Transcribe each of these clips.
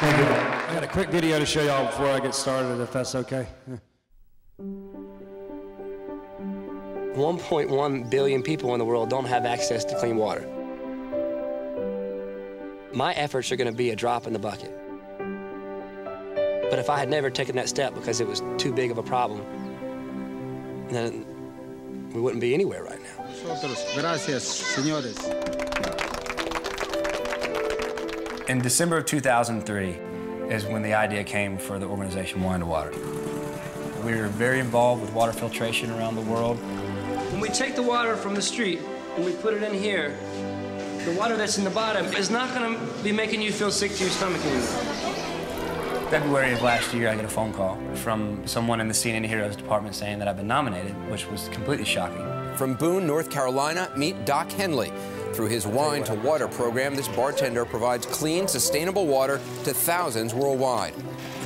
Thank you. I got a quick video to show y'all before I get started, if that's okay. 1.1 billion people in the world don't have access to clean water. My efforts are going to be a drop in the bucket. But if I had never taken that step because it was too big of a problem, then we wouldn't be anywhere right now. Gracias, señores. In December of 2003 is when the idea came for the organization Wine to Water. We are very involved with water filtration around the world. When we take the water from the street and we put it in here, the water that's in the bottom is not going to be making you feel sick to your stomach anymore. February of last year, I get a phone call from someone in the CNN Heroes department saying that I've been nominated, which was completely shocking. From Boone, North Carolina, meet Doc Hendley. Through his Wine to Water program, this bartender provides clean, sustainable water to thousands worldwide.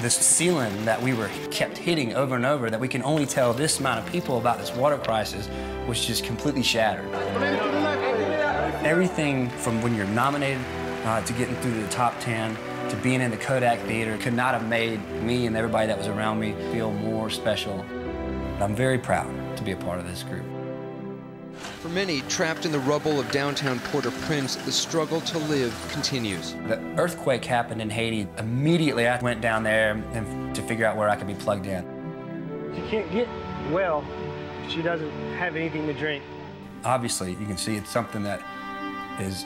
This ceiling that we were kept hitting over and over, that we can only tell this amount of people about this water crisis, was just completely shattered. Everything from when you're nominated uh, to getting through the top 10 to being in the Kodak Theater could not have made me and everybody that was around me feel more special. I'm very proud to be a part of this group. For many trapped in the rubble of downtown Port-au-Prince, the struggle to live continues. The earthquake happened in Haiti. Immediately, I went down there and to figure out where I could be plugged in. She can't get well she doesn't have anything to drink. Obviously, you can see it's something that is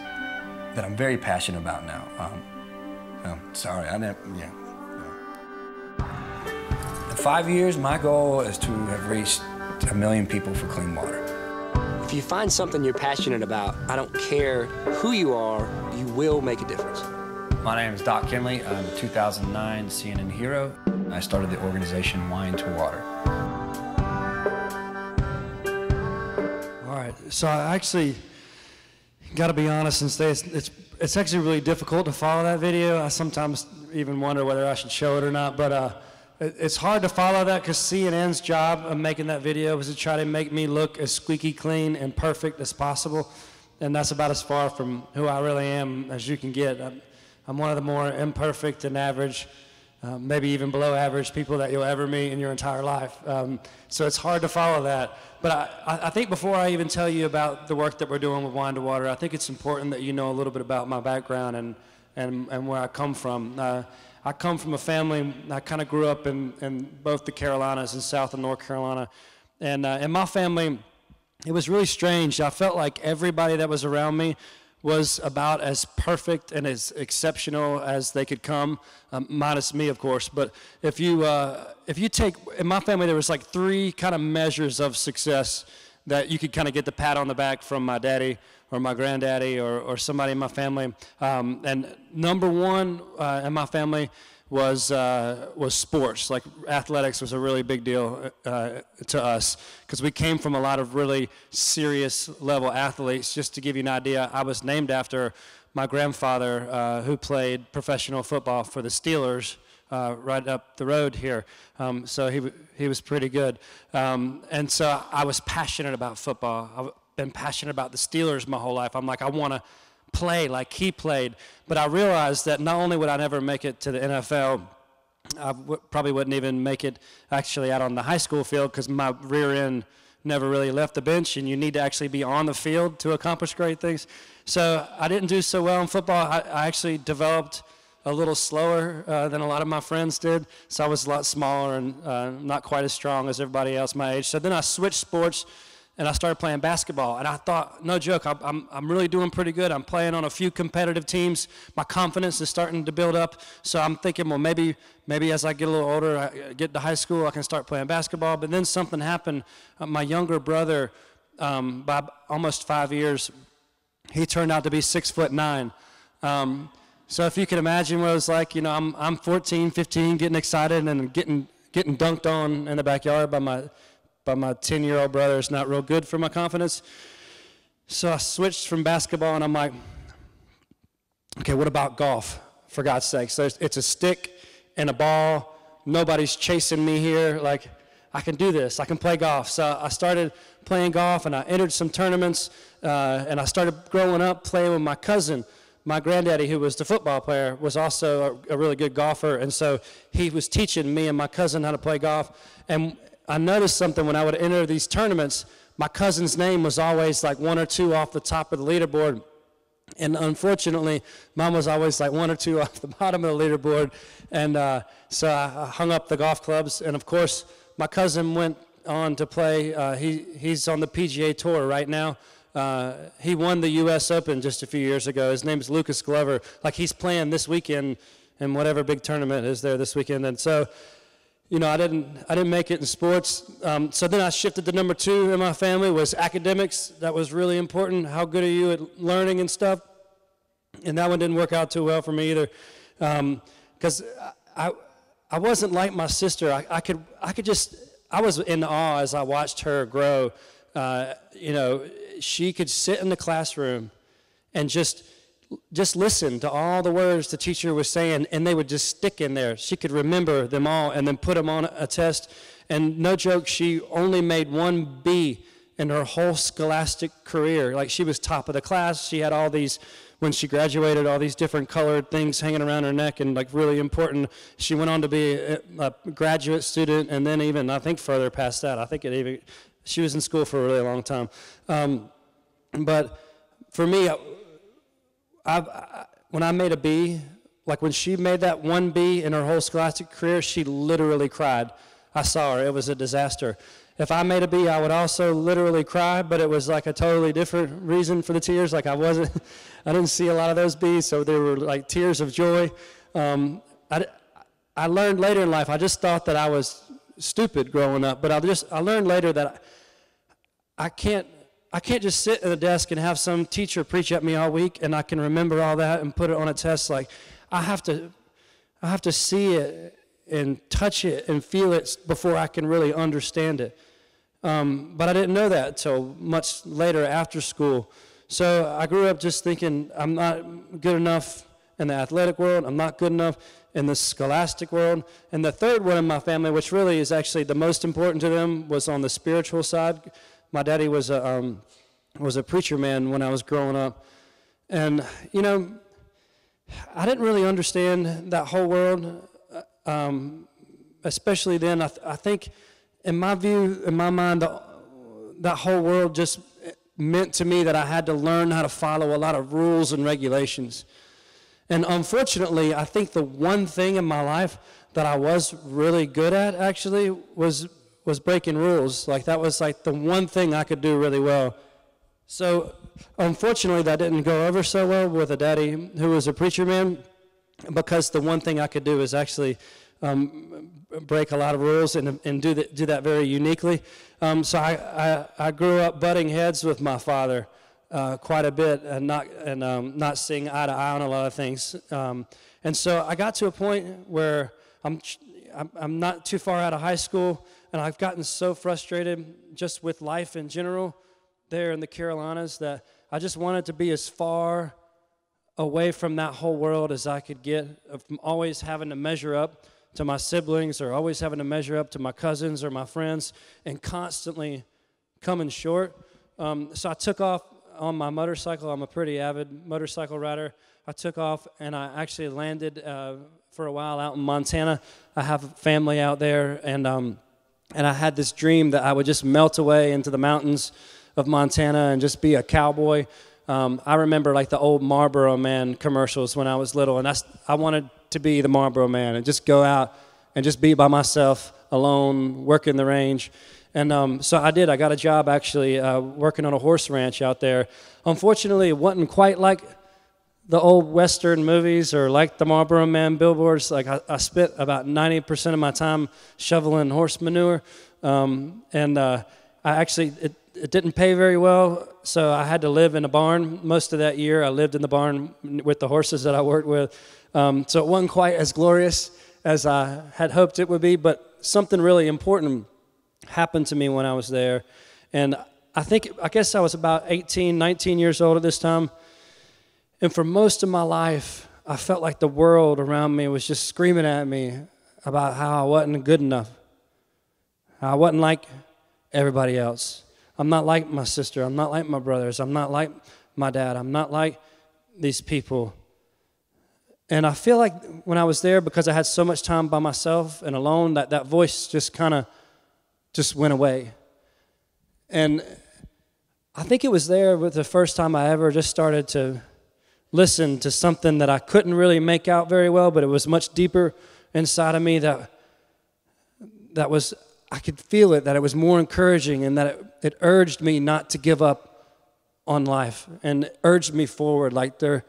that I'm very passionate about now. Um, um, sorry, I never, yeah. In five years, my goal is to have reached a million people for clean water. If you find something you're passionate about, I don't care who you are, you will make a difference. My name is Doc Hendley. I'm a 2009 CNN hero. I started the organization Wine to Water. All right, so I actually got to be honest and say it's, it's, it's actually really difficult to follow that video. I sometimes even wonder whether I should show it or not, but uh, it, it's hard to follow that because CNN's job of making that video was to try to make me look as squeaky clean and perfect as possible, and that's about as far from who I really am as you can get. I'm, I'm one of the more imperfect and average uh, maybe even below average people that you'll ever meet in your entire life. Um, so it's hard to follow that. But I, I think before I even tell you about the work that we're doing with Wine to Water, I think it's important that you know a little bit about my background and, and, and where I come from. Uh, I come from a family, I kind of grew up in, in both the Carolinas and South and North Carolina. And uh, in my family, it was really strange. I felt like everybody that was around me was about as perfect and as exceptional as they could come, um, minus me, of course. But if you uh, if you take in my family, there was like three kind of measures of success that you could kind of get the pat on the back from my daddy or my granddaddy or, or somebody in my family. Um, and number one uh, in my family was uh, was sports. Like athletics was a really big deal uh, to us because we came from a lot of really serious level athletes. Just to give you an idea, I was named after my grandfather uh, who played professional football for the Steelers. Uh, right up the road here, um, so he he was pretty good, um, and so I was passionate about football. Been passionate about the Steelers my whole life. I'm like, I want to play like he played. But I realized that not only would I never make it to the NFL, I w- probably wouldn't even make it actually out on the high school field because my rear end never really left the bench, and you need to actually be on the field to accomplish great things. So I didn't do so well in football. I, I actually developed a little slower uh, than a lot of my friends did. So I was a lot smaller and uh, not quite as strong as everybody else my age. So then I switched sports and I started playing basketball. And I thought, no joke, I'm, I'm really doing pretty good. I'm playing on a few competitive teams. My confidence is starting to build up. So I'm thinking, well, maybe, maybe as I get a little older, I get to high school, I can start playing basketball. But then something happened. Uh, my younger brother, um, by almost five years, he turned out to be six foot nine. Um, so if you can imagine what it was like, you know, I'm, I'm 14, 15, getting excited and getting, getting dunked on in the backyard by my by my 10 year old brother is not real good for my confidence. So I switched from basketball and I'm like, okay, what about golf? For God's sake. So it's a stick and a ball. Nobody's chasing me here. Like, I can do this. I can play golf. So I started playing golf and I entered some tournaments uh, and I started growing up playing with my cousin. my granddaddy, who was the football player, was also a, a, really good golfer, and so he was teaching me and my cousin how to play golf. And I noticed something when I would enter these tournaments. My cousin's name was always like one or two off the top of the leaderboard. And unfortunately, mine was always like one or two off the bottom of the leaderboard. And uh, so I hung up the golf clubs. And of course, my cousin went on to play. Uh, he, he's on the PGA Tour right now. Uh, he won the U.S. Open just a few years ago. His name's Lucas Glover. Like he's playing this weekend in whatever big tournament is there this weekend. And so, you know, I didn't, I didn't make it in sports. Um, so then I shifted to number two in my family was academics. That was really important. How good are you at learning and stuff? And that one didn't work out too well for me either, because um, I, I wasn't like my sister. I, I could, I could just, I was in awe as I watched her grow. Uh, you know, she could sit in the classroom and just just listen to all the words the teacher was saying, and they would just stick in there. She could remember them all and then put them on a test. And no joke, she only made one B in her whole scholastic career. Like she was top of the class. She had all these, when she graduated, all these different colored things hanging around her neck and like really important. She went on to be a, graduate student and then even, I think, further past that. I think it even, she was in school for a really long time. Um, but for me, I, I, when I made a B, like when she made that one B in her whole scholastic career, she literally cried. I saw her. It was a disaster. If I made a B, I would also literally cry, but it was like a totally different reason for the tears. Like I wasn't, I didn't see a lot of those B's, so they were like tears of joy. Um, I, I learned later in life, I just thought that I was stupid growing up, but I just, I learned later that I can't I can't just sit at a desk and have some teacher preach at me all week and I can remember all that and put it on a test. Like I have to, I have to see it and touch it and feel it before I can really understand it. Um, but I didn't know that until much later after school. So I grew up just thinking I'm not good enough in the athletic world. I'm not good enough in the scholastic world. And the third one in my family, which really is actually the most important to them, was on the spiritual side my daddy was a, um, was a preacher man when I was growing up. And, you know, I didn't really understand that whole world, uh, um, especially then. I, th- I, think, in my view, in my mind, the, that whole world just meant to me that I had to learn how to follow a lot of rules and regulations. And unfortunately, I think the one thing in my life that I was really good at actually was was breaking rules. Like that was like the one thing I could do really well. So unfortunately, that didn't go over so well with a daddy who was a preacher man, because the one thing I could do is actually um, break a lot of rules and, and do, that, do that very uniquely. Um, so I, I, I, grew up butting heads with my father uh, quite a bit and not, and, um, not seeing eye to eye on a lot of things. Um, and so I got to a point where I'm, I'm not too far out of high school and I've gotten so frustrated just with life in general there in the Carolinas that I just wanted to be as far away from that whole world as I could get, from always having to measure up to my siblings or always having to measure up to my cousins or my friends and constantly coming short. Um, so I took off on my motorcycle. I'm a pretty avid motorcycle rider. I took off and I actually landed uh, for a while out in Montana. I have family out there and um, and I had this dream that I would just melt away into the mountains of Montana and just be a cowboy. Um, I remember like the old Marlboro Man commercials when I was little, and I, I wanted to be the Marlboro Man and just go out and just be by myself, alone, working the range. And um, so I did. I got a job actually uh, working on a horse ranch out there. Unfortunately, it wasn't quite like the old Western movies or like the Marlboro Man billboards, like I, I spent about 90% of my time shoveling horse manure. Um, and uh, I actually, it, it didn't pay very well, so I had to live in a barn most of that year. I lived in the barn with the horses that I worked with. Um, so it wasn't quite as glorious as I had hoped it would be, but something really important happened to me when I was there. And I think, I guess I was about 18, 19 years old at this time. And for most of my life, I felt like the world around me was just screaming at me about how I wasn't good enough. I wasn't like everybody else. I'm not like my sister. I'm not like my brothers. I'm not like my dad. I'm not like these people. And I feel like when I was there, because I had so much time by myself and alone, that that voice just kind of just went away. And I think it was there with the first time I ever just started to listen to something that I couldn't really make out very well, but it was much deeper inside of me that that was I could feel it, that it was more encouraging and that it, it urged me not to give up on life and urged me forward like there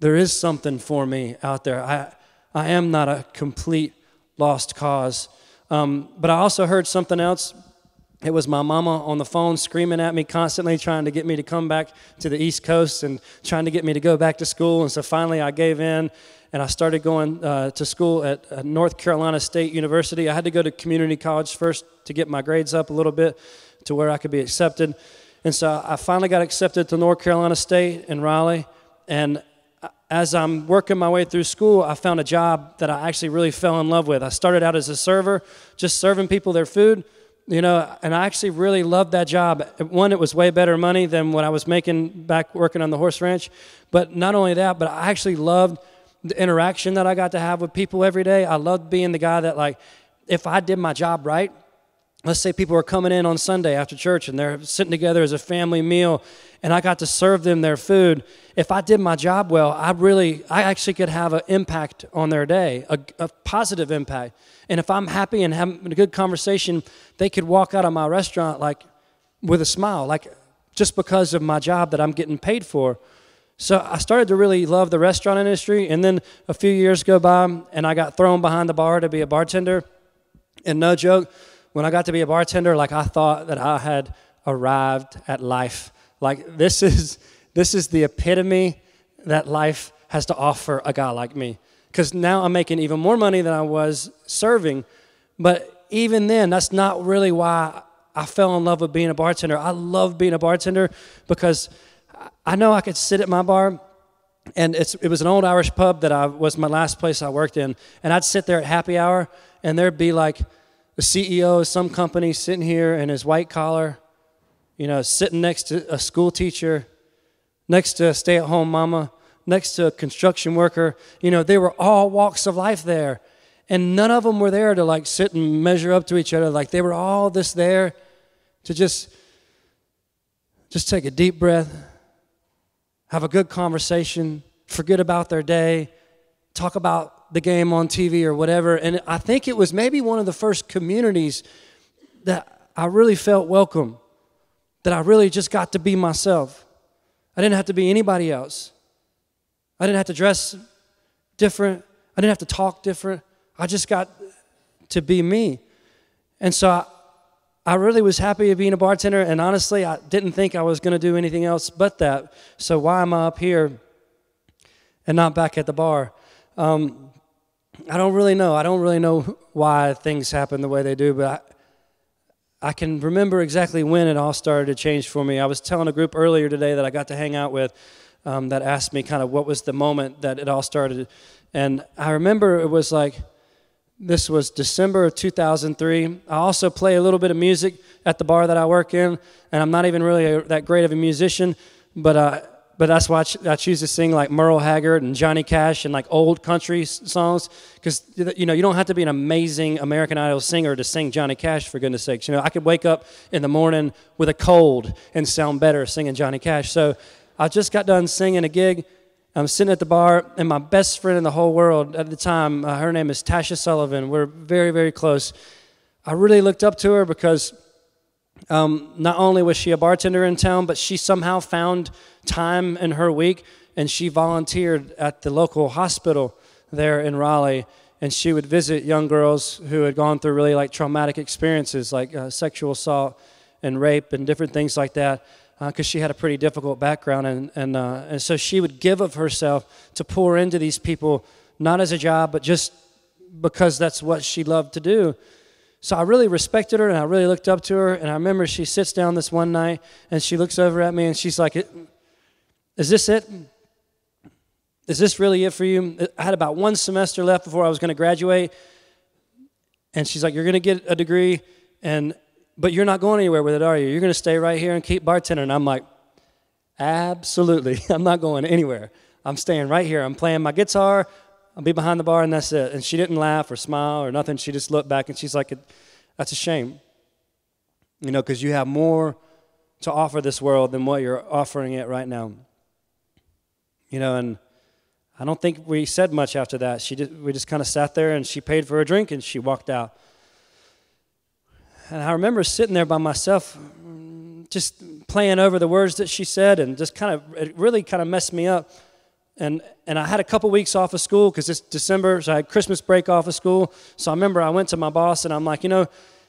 there is something for me out there. I I am not a complete lost cause. Um, but I also heard something else it was my mama on the phone screaming at me constantly, trying to get me to come back to the East Coast and trying to get me to go back to school. And so finally I gave in and I started going uh, to school at uh, North Carolina State University. I had to go to community college first to get my grades up a little bit to where I could be accepted. And so I finally got accepted to North Carolina State in Raleigh. And as I'm working my way through school, I found a job that I actually really fell in love with. I started out as a server, just serving people their food you know, and I actually really loved that job. One, it was way better money than what I was making back working on the horse ranch. But not only that, but I actually loved the interaction that I got to have with people every day. I loved being the guy that, like, if I did my job right, let's say people were coming in on Sunday after church and they're sitting together as a family meal and I got to serve them their food. If I did my job well, I really, I actually could have an impact on their day, a, a positive impact. And if I'm happy and having a good conversation, they could walk out of my restaurant like with a smile, like just because of my job that I'm getting paid for. So I started to really love the restaurant industry. And then a few years go by and I got thrown behind the bar to be a bartender. And no joke, when I got to be a bartender, like I thought that I had arrived at life. Like this is this is the epitome that life has to offer a guy like me. Because now I'm making even more money than I was serving. But even then, that's not really why I fell in love with being a bartender. I love being a bartender because I know I could sit at my bar and it was an old Irish pub that I was my last place I worked in, and I'd sit there at happy hour, and there'd be like the CEO of some company sitting here in his white collar, you know, sitting next to a school teacher, next to a stay at home mama, next to a construction worker. You know, they were all walks of life there. And none of them were there to like sit and measure up to each other. Like they were all just there to just just take a deep breath, have a good conversation, forget about their day, talk about the game on TV or whatever. And I think it was maybe one of the first communities that I really felt welcome, that I really just got to be myself. I didn't have to be anybody else. I didn't have to dress different. I didn't have to talk different. I just got to be me. And so I, I really was happy being a bartender, and honestly, I didn't think I was going to do anything else but that. So why am I up here and not back at the bar? Um, I don't really know. I don't really know why things happen the way they do, but I, I can remember exactly when it all started to change for me. I was telling a group earlier today that I got to hang out with um, that asked me kind of what was the moment that it all started. And I remember it was like, this was December of 2003. I also play a little bit of music at the bar that I work in, and I'm not even really a, that great of a musician, but uh, but that's why I, choose to sing like Merle Haggard and Johnny Cash and like old country songs because you know you don't have to be an amazing American Idol singer to sing Johnny Cash for goodness sakes. You know I could wake up in the morning with a cold and sound better singing Johnny Cash. So I just got done singing a gig. I'm sitting at the bar, and my best friend in the whole world at the time, uh, her name is Tasha Sullivan. We're very, very close. I really looked up to her because um, not only was she a bartender in town, but she somehow found time in her week and she volunteered at the local hospital there in Raleigh. And she would visit young girls who had gone through really like traumatic experiences like uh, sexual assault and rape and different things like that because uh, she had a pretty difficult background. And, and, uh, and so she would give of herself to pour into these people, not as a job, but just because that's what she loved to do. So I really respected her and I really looked up to her. And I remember she sits down this one night and she looks over at me and she's like, Is this it? Is this really it for you? I had about one semester left before I was going to graduate. And she's like, You're going to get a degree, and but you're not going anywhere with it, are you? You're going to stay right here and keep bartending. And I'm like, Absolutely. I'm not going anywhere. I'm staying right here. I'm playing my guitar. I'll be behind the bar and that's it. And she didn't laugh or smile or nothing. She just looked back and she's like, That's a shame. You know, because you have more to offer this world than what you're offering it right now. You know, and I don't think we said much after that. She just, we just kind of sat there and she paid for a drink and she walked out. And I remember sitting there by myself, just playing over the words that she said, and just kind of, it really kind of messed me up. And, and I had a couple weeks off of school because it's December, so I had Christmas break off of school. So I remember I went to my boss and I'm like, you know,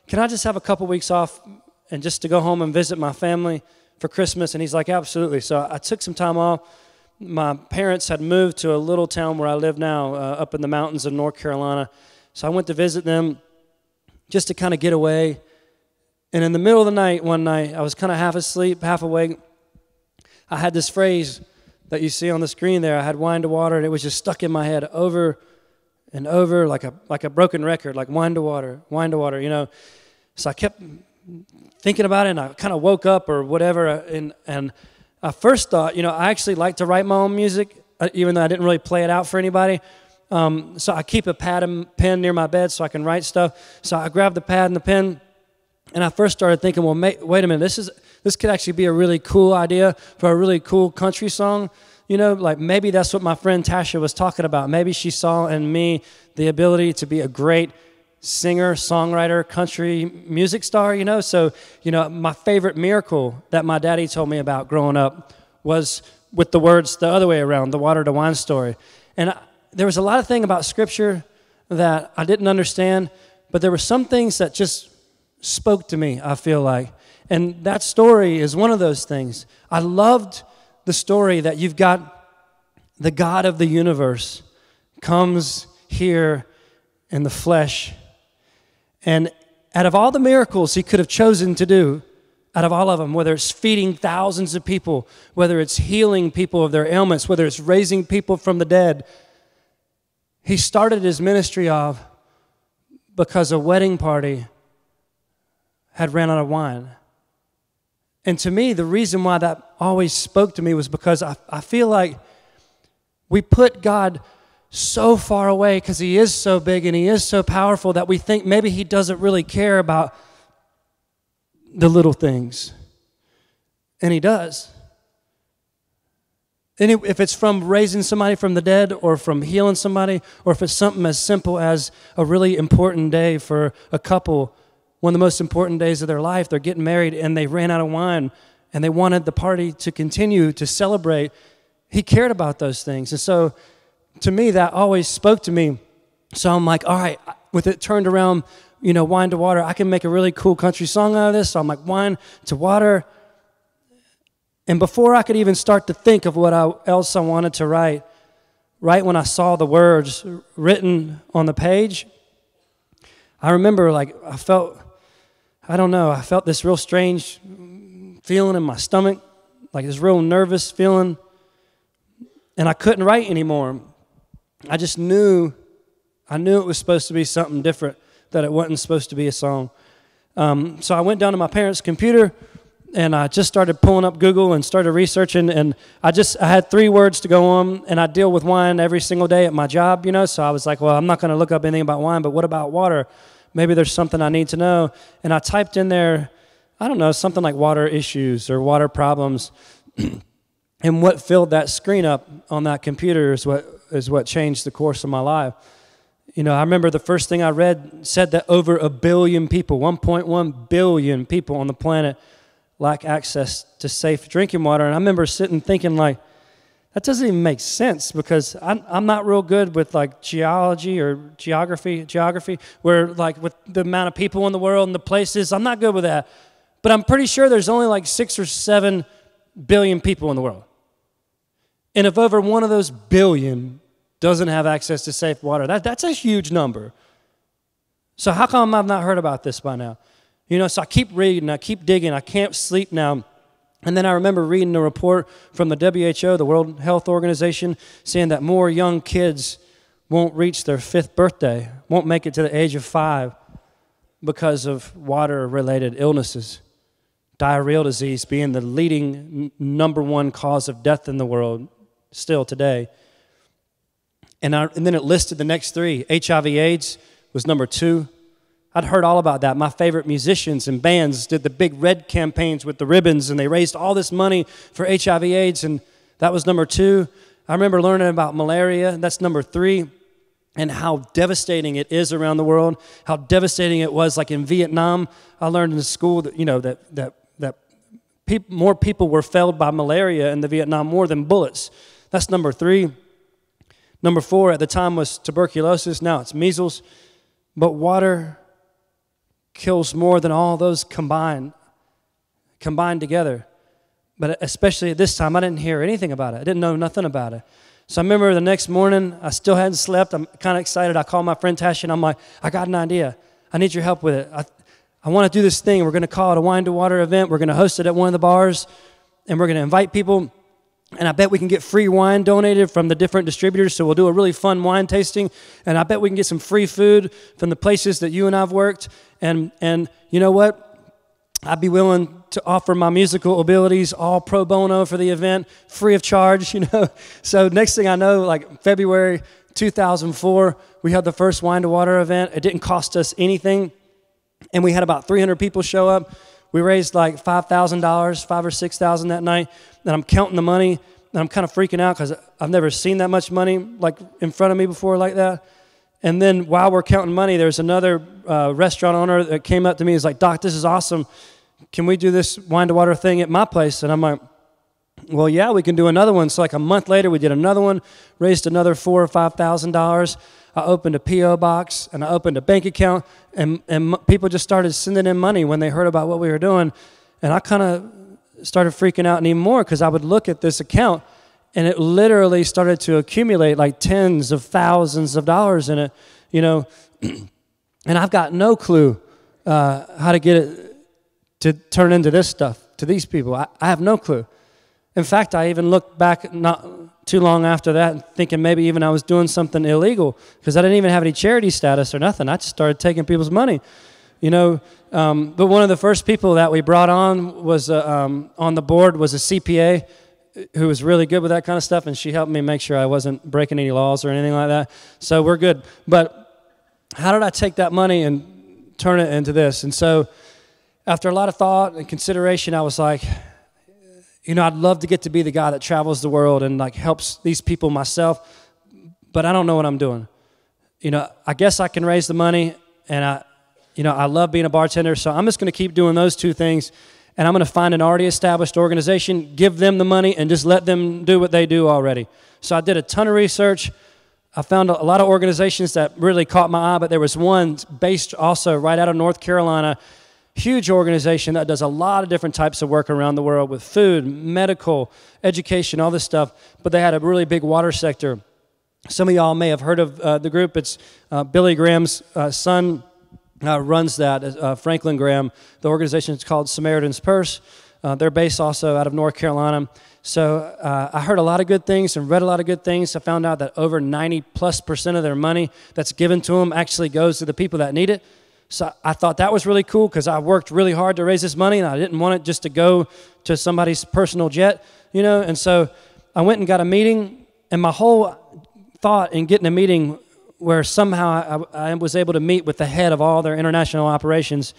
can I just have a couple weeks off and just to go home and visit my family for Christmas? And he's like, absolutely. So I took some time off. My parents had moved to a little town where I live now, uh, up in the mountains of North Carolina. So I went to visit them just to kind of get away. And in the middle of the night, one night, I was kind of half asleep, half awake. I had this phrase that you see on the screen there. I had wine to water, and it was just stuck in my head over and over like a, like a broken record, like wine to water, wine to water, you know. So I kept thinking about it, and I kind of woke up or whatever. And, and I first thought, you know, I actually like to write my own music, uh, even though I didn't really play it out for anybody. Um, so I keep a pad and pen near my bed so I can write stuff. So I grabbed the pad and the pen, and I first started thinking, well, wait a minute, this is this could actually be a really cool idea for a really cool country song. You know, like maybe that's what my friend Tasha was talking about. Maybe she saw in me the ability to be a great singer, songwriter, country music star, you know. So, you know, my favorite miracle that my daddy told me about growing up was with the words the other way around, the water to wine story. And I, there was a lot of thing about scripture that I didn't understand, but there were some things that just spoke to me, I feel like. And that story is one of those things. I loved the story that you've got the God of the universe comes here in the flesh. And out of all the miracles he could have chosen to do, out of all of them, whether it's feeding thousands of people, whether it's healing people of their ailments, whether it's raising people from the dead, he started his ministry off because a wedding party had ran out of wine. And to me, the reason why that always spoke to me was because I, I feel like we put God so far away because He is so big and He is so powerful that we think maybe He doesn't really care about the little things. And He does. And if it's from raising somebody from the dead or from healing somebody, or if it's something as simple as a really important day for a couple one of the most important days of their life. They're getting married and they ran out of wine and they wanted the party to continue to celebrate. He cared about those things. And so to me, that always spoke to me. So I'm like, all right, with it turned around, you know, wine to water, I can make a really cool country song out of this. So I'm like, wine to water. And before I could even start to think of what else I wanted to write, right when I saw the words written on the page, I remember like I felt I don't know, I felt this real strange feeling in my stomach, like this real nervous feeling. And I couldn't write anymore. I just knew, I knew it was supposed to be something different, that it wasn't supposed to be a song. Um, so I went down to my parents' computer and I just started pulling up Google and started researching. And I just I had three words to go on, and I deal with wine every single day at my job, you know. So I was like, well, I'm not going to look up anything about wine, but what about water? Maybe there's something I need to know. And I typed in there, I don't know, something like water issues or water problems. and what filled that screen up on that computer is what, is what changed the course of my life. You know, I remember the first thing I read said that over a billion people, 1.1 billion people on the planet, lack access to safe drinking water. And I remember sitting thinking, like, that doesn't even make sense because I'm, I'm not real good with like geology or geography, geography, where like with the amount of people in the world and the places, I'm not good with that. But I'm pretty sure there's only like six or seven billion people in the world. And if over one of those billion doesn't have access to safe water, that, that's a huge number. So how come I've not heard about this by now? You know, so I keep reading, I keep digging, I can't sleep now and then I remember reading a report from the WHO, the World Health Organization, saying that more young kids won't reach their fifth birthday, won't make it to the age of five because of water related illnesses. diarrheal disease being the leading number one cause of death in the world still today. And, I, and then it listed the next three. HIV AIDS was number two. I'd heard all about that. My favorite musicians and bands did the big red campaigns with the ribbons, and they raised all this money for HIV AIDS, and that was number two. I remember learning about malaria, that's number three, and how devastating it is around the world, how devastating it was. Like in Vietnam, I learned in school that, you know, that, that, that more people were felled by malaria in the Vietnam War than bullets. That's number three. Number four at the time was tuberculosis, now it's measles. But water kills more than all those combined combined together. But especially at this time, I didn't hear anything about it. I didn't know nothing about it. So I remember the next morning, I still hadn't slept. I'm kind of excited. I called my friend Tash and I'm like, I got an idea. I need your help with it. I, I want to do this thing. We're going to call it a wine to water event. We're going to host it at one of the bars and we're going to invite people. And I bet we can get free wine donated from the different distributors. So we'll do a really fun wine tasting. And I bet we can get some free food from the places that you and I've worked. And, and you know what? I'd be willing to offer my musical abilities all pro bono for the event, free of charge, you know. So next thing I know, like February 2004, we had the first wine to water event. It didn't cost us anything. And we had about 300 people show up. We raised like $5,000, five or 6,000 that night. And I'm counting the money and I'm kind of freaking out because I've never seen that much money like in front of me before like that. And then while we're counting money, there's another uh, restaurant owner that came up to me. He's like, Doc, this is awesome. Can we do this wine to water thing at my place? And I'm like, well, yeah, we can do another one. So like a month later, we did another one, raised another four or five thousand dollars. I opened a PO box and I opened a bank account, and and people just started sending in money when they heard about what we were doing, and I kind of started freaking out even more because I would look at this account, and it literally started to accumulate like tens of thousands of dollars in it, you know, and I've got no clue uh, how to get it to turn into this stuff to these people. I, I have no clue. In fact, I even looked back not too long after that, thinking maybe even I was doing something illegal because I didn't even have any charity status or nothing. I just started taking people's money, you know. Um, but one of the first people that we brought on was uh, um, on the board was a CPA who was really good with that kind of stuff, and she helped me make sure I wasn't breaking any laws or anything like that. So we're good. But how did I take that money and turn it into this? And so after a lot of thought and consideration, I was like, you know, I'd love to get to be the guy that travels the world and like helps these people myself, but I don't know what I'm doing. You know, I guess I can raise the money and I, you know, I love being a bartender, so I'm just going to keep doing those two things and I'm going to find an already established organization, give them the money, and just let them do what they do already. So I did a ton of research. I found a lot of organizations that really caught my eye, but there was one based also right out of North Carolina huge organization that does a lot of different types of work around the world with food, medical, education, all this stuff. But they had a really big water sector. Some of y'all may have heard of uh, the group. It's uh, Billy Graham's uh, son uh, runs that, uh, Franklin Graham. The organization is called Samaritan's Purse. Uh, they're based also out of North Carolina. So uh, I heard a lot of good things and read a lot of good things. I found out that over 90 plus percent of their money that's given to them actually goes to the people that need it. So I thought that was really cool because I worked really hard to raise this money and I didn't want it just to go to somebody's personal jet, you know. And so I went and got a meeting, and my whole thought in getting a meeting where somehow I, I was able to meet with the head of all their international operations.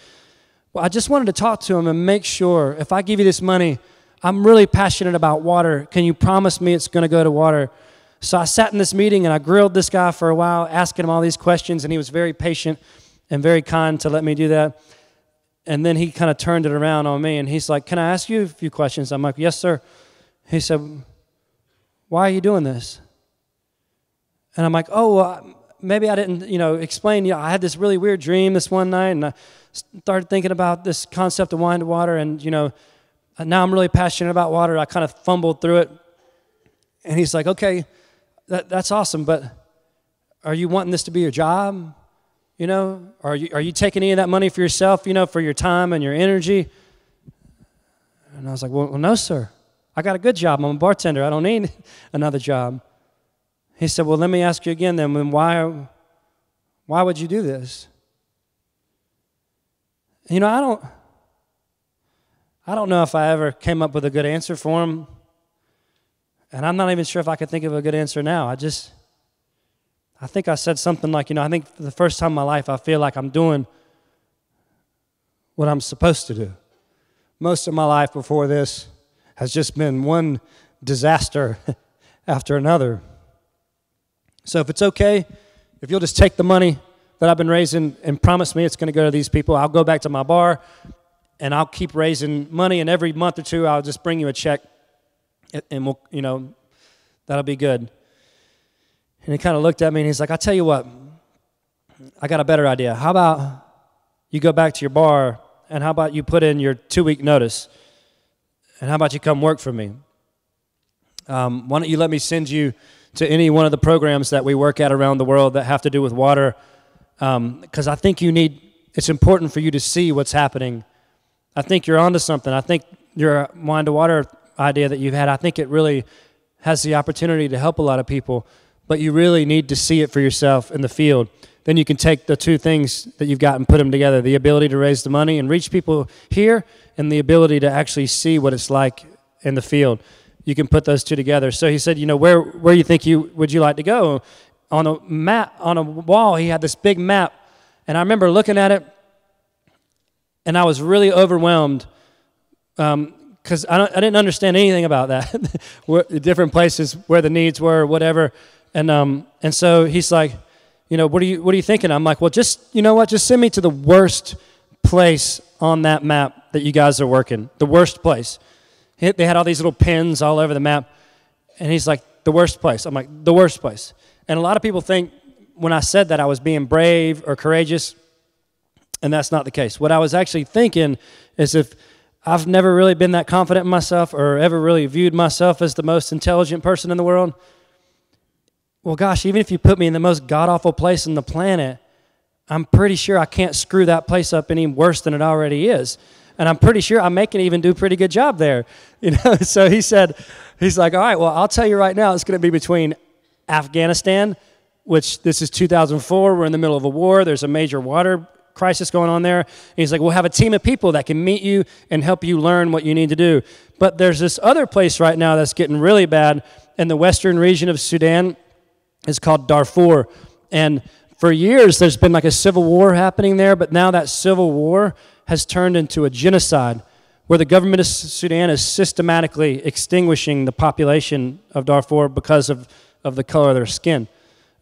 Well, I just wanted to talk to him and make sure if I give you this money, I'm really passionate about water. Can you promise me it's going to go to water? So I sat in this meeting and I grilled this guy for a while, asking him all these questions, and he was very patient and very kind to let me do that. And then he kind of turned it around on me and he's like, Can I ask you a few questions? I'm like, Yes, sir. He said, Why are you doing this? And I'm like, Oh, well, maybe I didn't, you know, explain. You know, I had this really weird dream this one night and I started thinking about this concept of wine to water. And, you know, Uh, now I'm really passionate about water. I kind of fumbled through it. And he's like, Okay, that, that's awesome, but are you wanting this to be your job? You know, are you, are you taking any of that money for yourself, you know, for your time and your energy? And I was like, well, well, no, sir. I got a good job. I'm a bartender. I don't need another job. He said, well, let me ask you again then, why, why would you do this? You know, I don't, I don't know if I ever came up with a good answer for him. And I'm not even sure if I could think of a good answer now. I just, I think I said something like, you know, I think for the first time in my life, I feel like I'm doing what I'm supposed to do. Most of my life before this has just been one disaster after another. So if it's okay, if you'll just take the money that I've been raising and promise me it's going to go to these people, I'll go back to my bar and I'll keep raising money. And every month or two, I'll just bring you a check and we'll, you know, that'll be good. And he kind of looked at me and he's like, I'll tell you what, I got a better idea. How about you go back to your bar and how about you put in your two week notice? And how about you come work for me? Um, why don't you let me send you to any one of the programs that we work at around the world that have to do with water? Because um, I think you need, it's important for you to see what's happening. I think you're onto something. I think your wine to water idea that you've had, I think it really has the opportunity to help a lot of people, but you really need to see it for yourself in the field. Then you can take the two things that you've got and put them together the ability to raise the money and reach people here, and the ability to actually see what it's like in the field you can put those two together. So he said, you know, where where you think you would you like to go? On a map on a wall, he had this big map, and I remember looking at it, and I was really overwhelmed because um, I, I, didn't understand anything about that, where, different places where the needs were, whatever, and um, and so he's like, you know, what are you what are you thinking? I'm like, well, just you know what, just send me to the worst place on that map that you guys are working, the worst place. They had all these little pins all over the map. And he's like, the worst place. I'm like, the worst place. And a lot of people think when I said that I was being brave or courageous, and that's not the case. What I was actually thinking is if I've never really been that confident in myself or ever really viewed myself as the most intelligent person in the world, well, gosh, even if you put me in the most god awful place on the planet, I'm pretty sure I can't screw that place up any worse than it already is and I'm pretty sure I'm making even do a pretty good job there. You know, so he said, he's like, all right, well, I'll tell you right now, it's going to be between Afghanistan, which this is 2004. We're in the middle of a war. There's a major water crisis going on there. And he's like, we'll have a team of people that can meet you and help you learn what you need to do. But there's this other place right now that's getting really bad in the western region of Sudan. It's called Darfur. And for years, there's been like a civil war happening there, but now that civil war has turned into a genocide where the government of Sudan is systematically extinguishing the population of Darfur because of, of the color of their skin.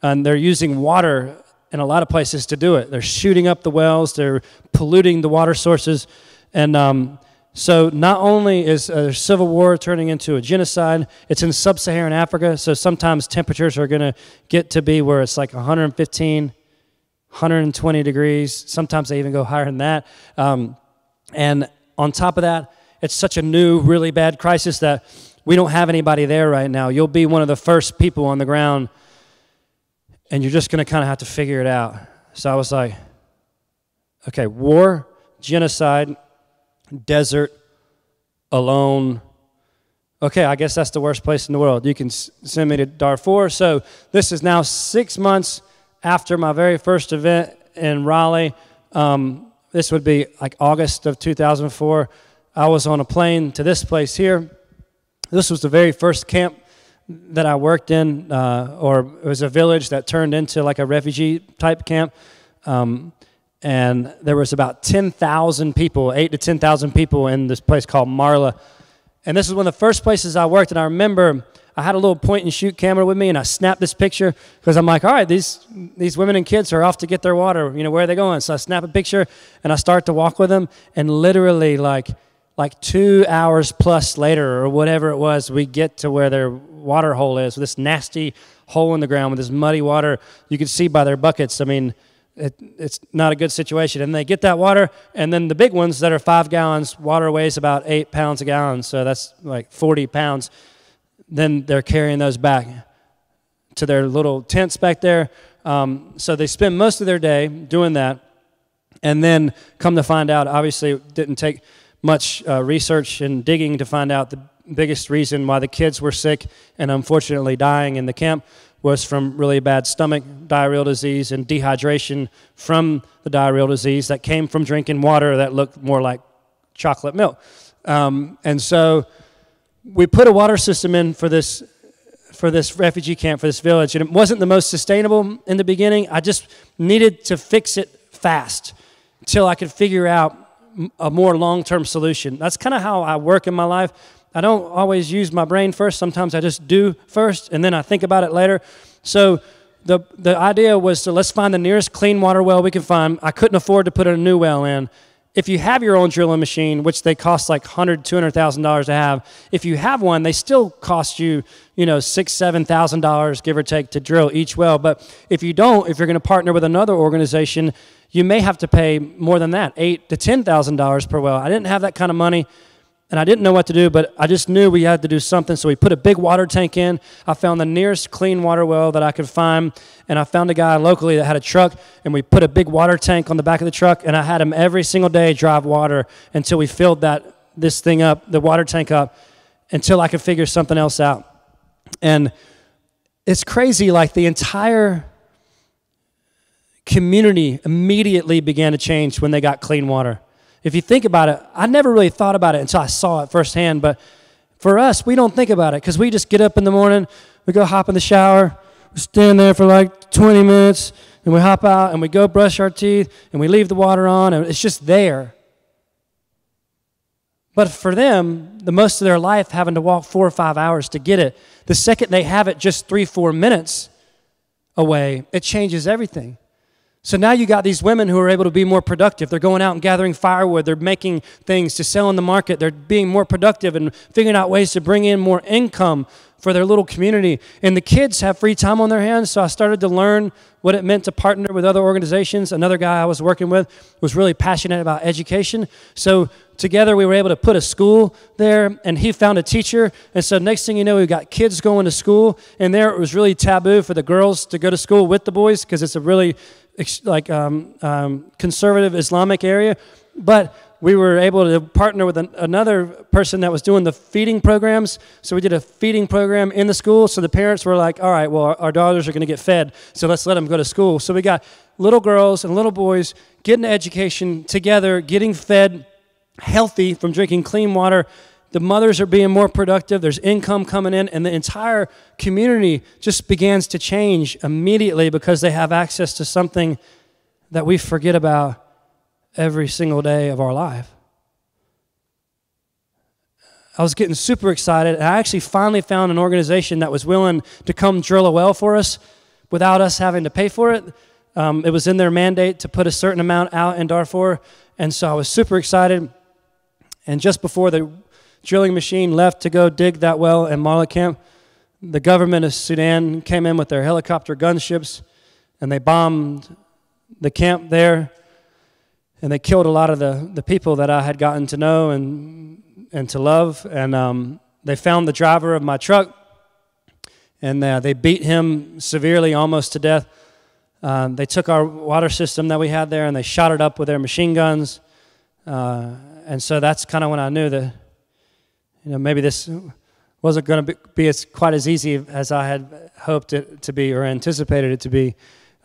And they're using water in a lot of places to do it. They're shooting up the wells, they're polluting the water sources. And um, so, not only is a civil war turning into a genocide, it's in sub Saharan Africa. So, sometimes temperatures are going to get to be where it's like 115 120 degrees. Sometimes they even go higher than that. Um, and on top of that, it's such a new, really bad crisis that we don't have anybody there right now. You'll be one of the first people on the ground, and you're just going to kind of have to figure it out. So I was like, okay, war, genocide, desert, alone. Okay, I guess that's the worst place in the world. You can send me to Darfur. So this is now six months after my very first event in Raleigh, um, this would be like August of 2004, I was on a plane to this place here. This was the very first camp that I worked in, uh, or it was a village that turned into like a refugee type camp. Um, and there was about 10,000 people, eight to 10,000 people in this place called Marla. And this is one of the first places I worked. And I remember I had a little point and shoot camera with me, and I snapped this picture because I'm like, all right, these these women and kids are off to get their water. You know, where are they going? So I snap a picture, and I start to walk with them, and literally like like two hours plus later or whatever it was, we get to where their water hole is, this nasty hole in the ground with this muddy water. You can see by their buckets. I mean. It, it's not a good situation. And they get that water, and then the big ones that are five gallons, water weighs about eight pounds a gallon, so that's like 40 pounds then they're carrying those back to their little tents back there. Um, so they spend most of their day doing that. And then come to find out, obviously, it didn't take much uh, research and digging to find out the biggest reason why the kids were sick and unfortunately dying in the camp was from really bad stomach diarrheal disease and dehydration from the diarrheal disease that came from drinking water that looked more like chocolate milk. Um, and so we put a water system in for this for this refugee camp for this village, and it wasn't the most sustainable in the beginning. I just needed to fix it fast until I could figure out a more long-term solution. That's kind of how I work in my life. I don't always use my brain first. Sometimes I just do first, and then I think about it later. So the the idea was to let's find the nearest clean water well we can find. I couldn't afford to put a new well in. If you have your own drilling machine, which they cost like hundred, two hundred thousand dollars to have, if you have one, they still cost you, you know, six, seven thousand dollars, give or take, to drill each well. But if you don't, if you're going to partner with another organization, you may have to pay more than that, eight to ten thousand dollars per well. I didn't have that kind of money and I didn't know what to do, but I just knew we had to do something. So we put a big water tank in. I found the nearest clean water well that I could find, and I found a guy locally that had a truck, and we put a big water tank on the back of the truck, and I had him every single day drive water until we filled that this thing up, the water tank up, until I could figure something else out. And it's crazy, like the entire community immediately began to change when they got clean water if you think about it, I never really thought about it until I saw it firsthand. But for us, we don't think about it because we just get up in the morning, we go hop in the shower, we stand there for like 20 minutes, and we hop out and we go brush our teeth and we leave the water on, and it's just there. But for them, the most of their life having to walk four or five hours to get it, the second they have it just three, four minutes away, it changes everything. So now you got these women who are able to be more productive. They're going out and gathering firewood. They're making things to sell in the market. They're being more productive and figuring out ways to bring in more income for their little community. And the kids have free time on their hands, so I started to learn what it meant to partner with other organizations. Another guy I was working with was really passionate about education. So together we were able to put a school there, and he found a teacher. And so next thing you know, we got kids going to school, and there it was really taboo for the girls to go to school with the boys because it's a really like um, um, conservative Islamic area, but we were able to partner with an, another person that was doing the feeding programs. So we did a feeding program in the school. So the parents were like, all right, well, our, our daughters are going to get fed, so let's let them go to school. So we got little girls and little boys getting education together, getting fed healthy from drinking clean water the mothers are being more productive, there's income coming in, and the entire community just begins to change immediately because they have access to something that we forget about every single day of our life. I was getting super excited, and I actually finally found an organization that was willing to come drill a well for us without us having to pay for it. Um, it was in their mandate to put a certain amount out in Darfur, and so I was super excited. And just before the drilling machine left to go dig that well in Camp. the government of Sudan came in with their helicopter gunships and they bombed the camp there and they killed a lot of the, the people that I had gotten to know and, and to love. And um, they found the driver of my truck and uh, they beat him severely, almost to death. Um, they took our water system that we had there and they shot it up with their machine guns. Uh, and so that's kind of when I knew that you know, maybe this wasn't going to be, as quite as easy as I had hoped it to be or anticipated it to be.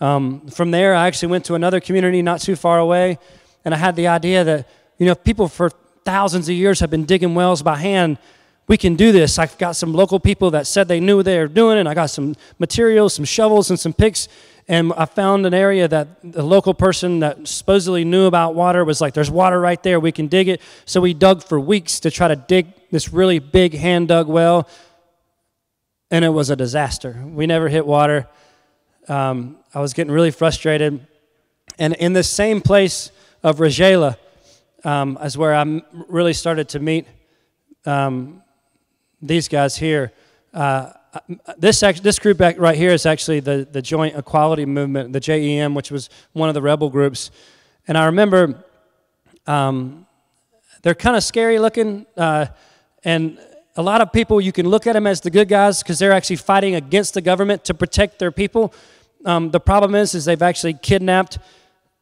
Um, from there, I actually went to another community not too far away, and I had the idea that you know, people for thousands of years have been digging wells by hand. We can do this. I've got some local people that said they knew what they were doing, and I got some materials, some shovels, and some picks, and I found an area that the local person that supposedly knew about water was like, there's water right there, we can dig it. So we dug for weeks to try to dig this really big hand dug well, and it was a disaster. We never hit water. Um, I was getting really frustrated. And in the same place of Rajela um, is where I really started to meet um, these guys here. Uh, this, this group right here is actually the, the Joint Equality Movement, the JEM, which was one of the rebel groups. And I remember um, they're kind of scary looking. Uh, and a lot of people, you can look at them as the good guys because they're actually fighting against the government to protect their people. Um, the problem is, is they've actually kidnapped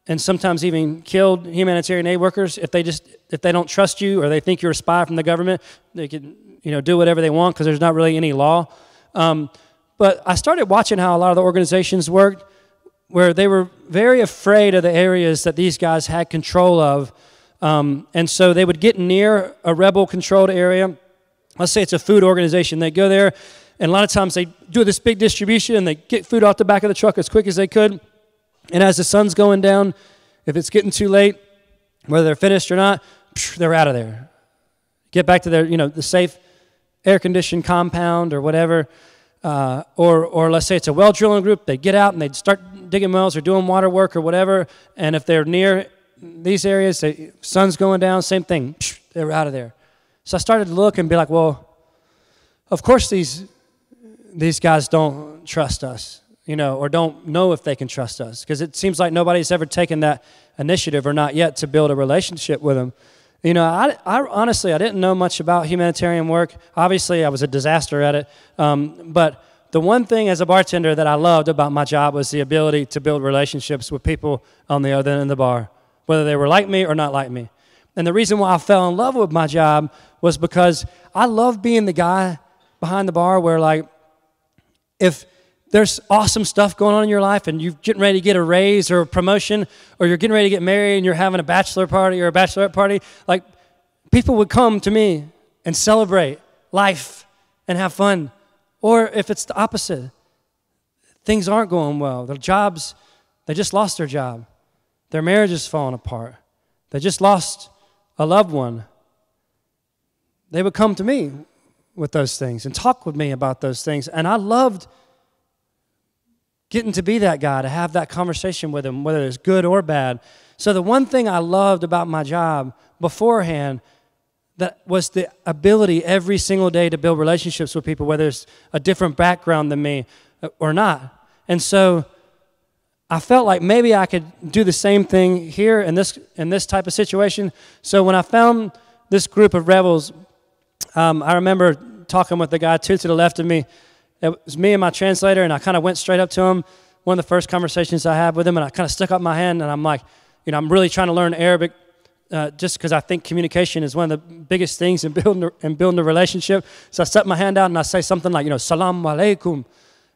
and sometimes even killed humanitarian aid workers if they just if they don't trust you or they think you're a spy from the government they can you know do whatever they want because there's not really any law um, but I started watching how a lot of the organizations worked, where they were very afraid of the areas that these guys had control of Um, and so they would get near a rebel controlled area. Let's say it's a food organization. They go there, and a lot of times they do this big distribution and they get food off the back of the truck as quick as they could. And as the sun's going down, if it's getting too late, whether they're finished or not, they're out of there. Get back to their, you know, the safe air conditioned compound or whatever. Uh, or, or let's say it's a well drilling group, they'd get out and they'd start digging wells or doing water work or whatever. And if they're near these areas, the sun's going down, same thing, they're out of there. So I started to look and be like, well, of course these, these guys don't trust us, you know, or don't know if they can trust us because it seems like nobody's ever taken that initiative or not yet to build a relationship with them. You know, I, I honestly I didn't know much about humanitarian work. Obviously, I was a disaster at it. Um, but the one thing as a bartender that I loved about my job was the ability to build relationships with people on the other end of the bar, whether they were like me or not like me. And the reason why I fell in love with my job was because I love being the guy behind the bar where, like, if there's awesome stuff going on in your life and you're getting ready to get a raise or a promotion or you're getting ready to get married and you're having a bachelor party or a bachelorette party, like people would come to me and celebrate life and have fun. Or if it's the opposite, things aren't going well, their jobs, they just lost their job, their marriage is falling apart, they just lost a loved one. They would come to me with those things and talk with me about those things. And I loved getting to be that guy, to have that conversation with him, whether it's good or bad. So, the one thing I loved about my job beforehand that was the ability every single day to build relationships with people, whether it's a different background than me uh, or not. And so I felt like maybe I could do the same thing here in this in this type of situation. So when I found this group of rebels, um, I remember talking with the guy two to the left of me. It was me and my translator, and I kind of went straight up to him. One of the first conversations I had with him, and I kind of stuck up my hand, and I'm like, you know, I'm really trying to learn Arabic uh, just because I think communication is one of the biggest things in building in building a relationship. So I stuck my hand out and I say something like, you know, Salam alaikum,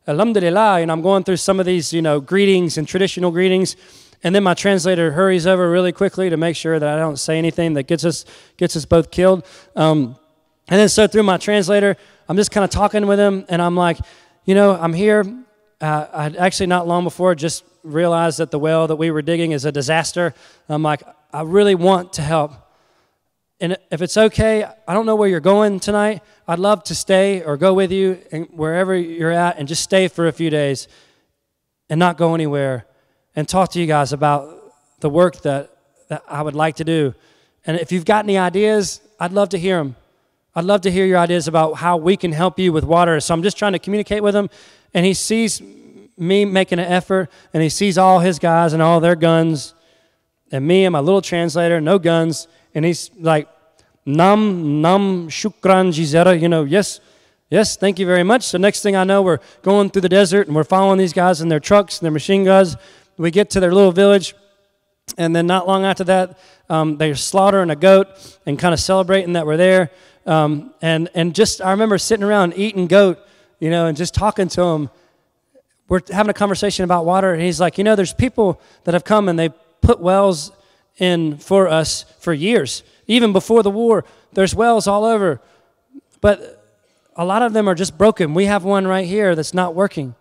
Alhamdulillah, and I'm going through some of these, you know, greetings and traditional greetings. And then my translator hurries over really quickly to make sure that I don't say anything that gets us gets us both killed. Um, and then so through my translator, I'm just kind of talking with him, and I'm like, you know, I'm here. Uh, I actually not long before just realized that the well that we were digging is a disaster. I'm like, I really want to help. And if it's okay, I don't know where you're going tonight. I'd love to stay or go with you and wherever you're at and just stay for a few days and not go anywhere and talk to you guys about the work that, that I would like to do. And if you've got any ideas, I'd love to hear them. I'd love to hear your ideas about how we can help you with water. So I'm just trying to communicate with him. And he sees me making an effort, and he sees all his guys and all their guns, and me and my little translator, no guns. And he's like, Nam, nam, shukran, jizera, you know, yes, yes, thank you very much. So next thing I know, we're going through the desert and we're following these guys in their trucks and their machine guns. We get to their little village, and then not long after that, um, they're slaughtering a goat and kind of celebrating that we're there. Um, and, and just, I remember sitting around eating goat, you know, and just talking to him. We're having a conversation about water, and he's like, you know, there's people that have come and they put wells in for us for years even before the war, there's wells all over. But a lot of them are just broken. We have one right here that's not working.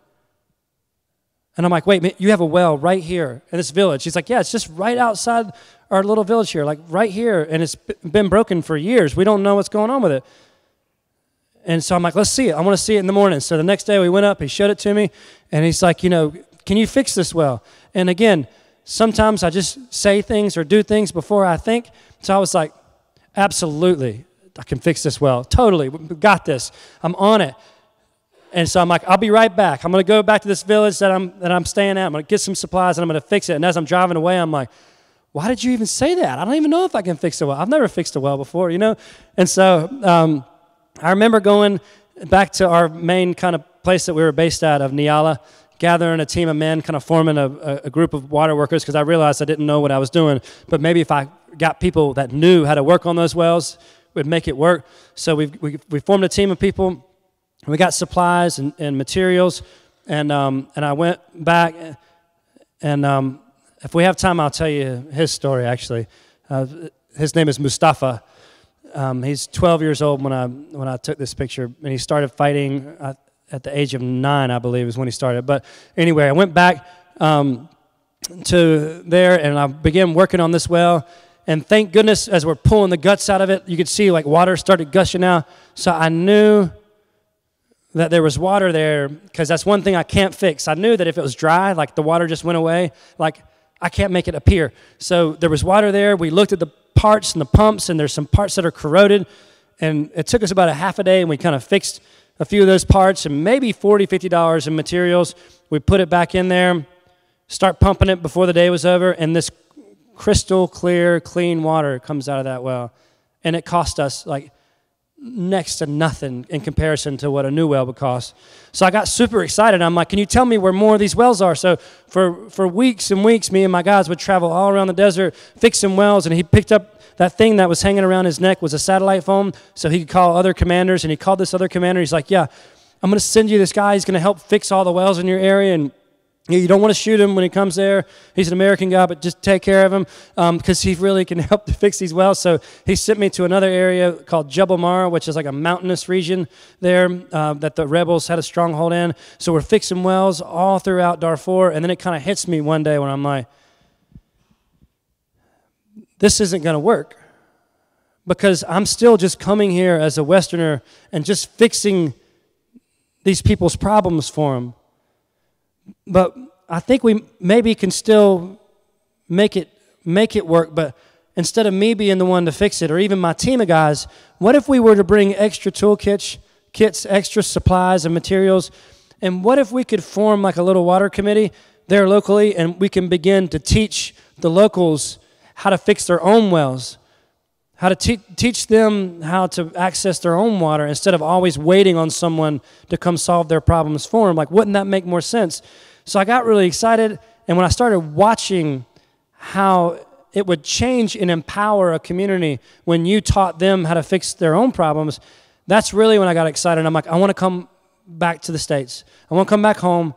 And I'm like, wait, you have a well right here in this village. He's like, yeah, it's just right outside our little village here, like right here. And it's been broken for years. We don't know what's going on with it. And so I'm like, let's see it. I want to see it in the morning. So the next day we went up, he showed it to me, and he's like, you know, can you fix this well? And again, sometimes I just say things or do things before I think. So I was like, Absolutely. I can fix this well. Totally. Got this. I'm on it. And so I'm like, I'll be right back. I'm going to go back to this village that I'm, that I'm staying at. I'm going to get some supplies and I'm going to fix it. And as I'm driving away, I'm like, why did you even say that? I don't even know if I can fix a well. I've never fixed a well before, you know? And so um, I remember going back to our main kind of place that we were based at of Nyala, gathering a team of men, kind of forming a, a group of water workers because I realized I didn't know what I was doing. But maybe if I got people that knew how to work on those wells, would make it work. So we we, we formed a team of people. We got supplies and, and materials, and um, and I went back, and um, if we have time, I'll tell you his story. Actually, uh, his name is Mustafa. Um, he's 12 years old when I when I took this picture, and he started fighting at the age of nine, I believe, is when he started. But anyway, I went back um, to there, and I began working on this well. And thank goodness, as we're pulling the guts out of it, you could see like water started gushing out. So I knew that there was water there because that's one thing I can't fix. I knew that if it was dry, like the water just went away, like I can't make it appear. So there was water there. We looked at the parts and the pumps, and there's some parts that are corroded. And it took us about a half a day, and we kind of fixed a few of those parts and maybe $40, $50 in materials. We put it back in there, start pumping it before the day was over, and this crystal clear, clean water comes out of that well. And it cost us like next to nothing in comparison to what a new well would cost. So I got super excited. I'm like, can you tell me where more of these wells are? So for, for weeks and weeks, me and my guys would travel all around the desert fixing wells, and he picked up that thing that was hanging around his neck was a satellite phone, so he could call other commanders, and he called this other commander. He's like, yeah, I'm going to send you this guy. He's going to help fix all the wells in your area, and you don't want to shoot him when he comes there. He's an American guy, but just take care of him because um, he really can help to fix these wells. So he sent me to another area called Jebel Marra, which is like a mountainous region there uh, that the rebels had a stronghold in. So we're fixing wells all throughout Darfur, and then it kind of hits me one day when I'm like, this isn't going to work because I'm still just coming here as a Westerner and just fixing these people's problems for them but I think we maybe can still make it make it work. But instead of me being the one to fix it, or even my team of guys, what if we were to bring extra toolkits, kits, extra supplies and materials? And what if we could form like a little water committee there locally, and we can begin to teach the locals how to fix their own wells? How to te- teach them how to access their own water instead of always waiting on someone to come solve their problems for them. Like, wouldn't that make more sense? So I got really excited, and when I started watching how it would change and empower a community when you taught them how to fix their own problems, that's really when I got excited. I'm like, I want to come back to the States. I want to come back home,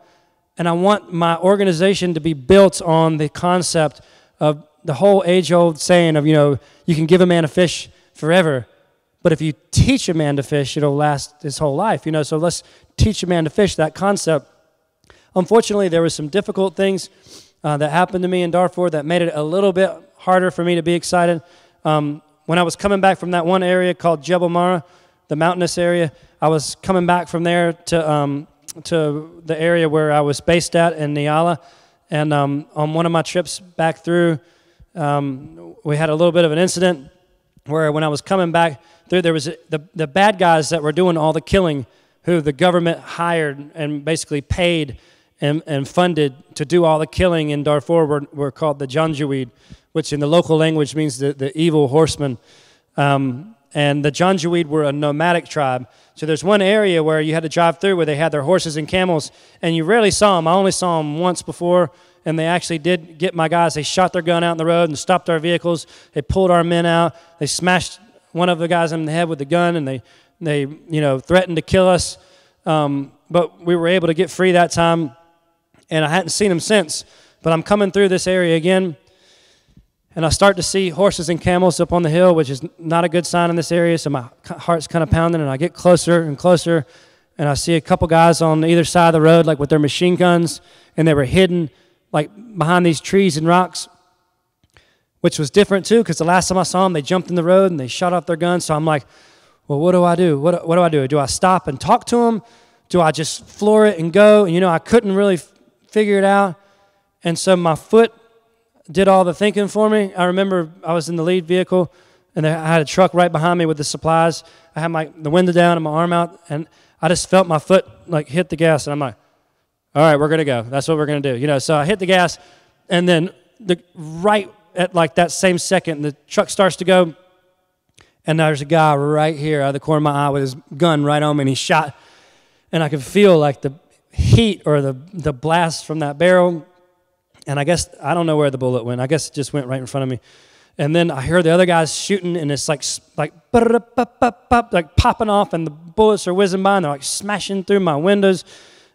and I want my organization to be built on the concept of the whole age old saying of, you know, you can give a man a fish forever, but if you teach a man to fish, it'll last his whole life, you know. So let's teach a man to fish, that concept. Unfortunately, there were some difficult things uh, that happened to me in Darfur that made it a little bit harder for me to be excited. Um, when I was coming back from that one area called Jebel Marra, the mountainous area, I was coming back from there to, um, to the area where I was based at in Nyala. And um, on one of my trips back through, um, we had a little bit of an incident where when I was coming back through, there was the, the bad guys that were doing all the killing, who the government hired and basically paid and, and funded to do all the killing in Darfur were, were called the Janjaweed, which in the local language means the, the evil horsemen. Um, and the Janjaweed were a nomadic tribe. So there's one area where you had to drive through where they had their horses and camels, and you rarely saw them. I only saw them once before and they actually did get my guys. They shot their gun out in the road and stopped our vehicles. They pulled our men out. They smashed one of the guys in the head with the gun, and they, they you know, threatened to kill us. Um, but we were able to get free that time, and I hadn't seen them since. But I'm coming through this area again, and I start to see horses and camels up on the hill, which is not a good sign in this area. So my heart's kind of pounding, and I get closer and closer, and I see a couple guys on either side of the road, like with their machine guns, and they were hidden like behind these trees and rocks, which was different too, because the last time I saw them, they jumped in the road and they shot off their guns. So I'm like, well, what do I do? What, what do I do? Do I stop and talk to them? Do I just floor it and go? And, you know, I couldn't really f- figure it out. And so my foot did all the thinking for me. I remember I was in the lead vehicle and I had a truck right behind me with the supplies. I had my the window down and my arm out, and I just felt my foot like hit the gas, and I'm like, all right, we're going to go. That's what we're going to do. You know, so I hit the gas, and then the right at like that same second, the truck starts to go, and there's a guy right here out of the corner of my eye with his gun right on me, and he shot, and I could feel like the heat or the the blast from that barrel, and I guess I don't know where the bullet went. I guess it just went right in front of me. And then I heard the other guys shooting, and it's like like like popping off, and the bullets are whizzing by, and they're like smashing through my windows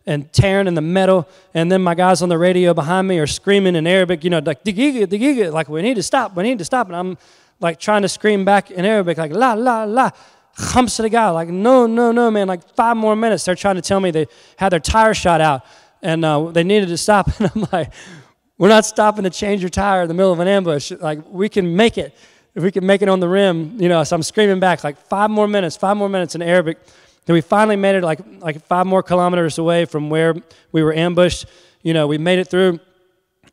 and tearing in the metal. And then my guys on the radio behind me are screaming in Arabic, you know, like, digiga, digiga, like, we need to stop, we need to stop. And I'm like trying to scream back in Arabic, like la la la, humps to the guy, like no no no man, like five more minutes. They're trying to tell me they had their tire shot out and uh, they needed to stop, and I'm like, we're not stopping to change your tire in the middle of an ambush. Like we can make it if we can make it on the rim, you know. So I'm screaming back like five more minutes, five more minutes in Arabic. Then we finally made it like like five more kilometers away from where we were ambushed. You know, we made it through,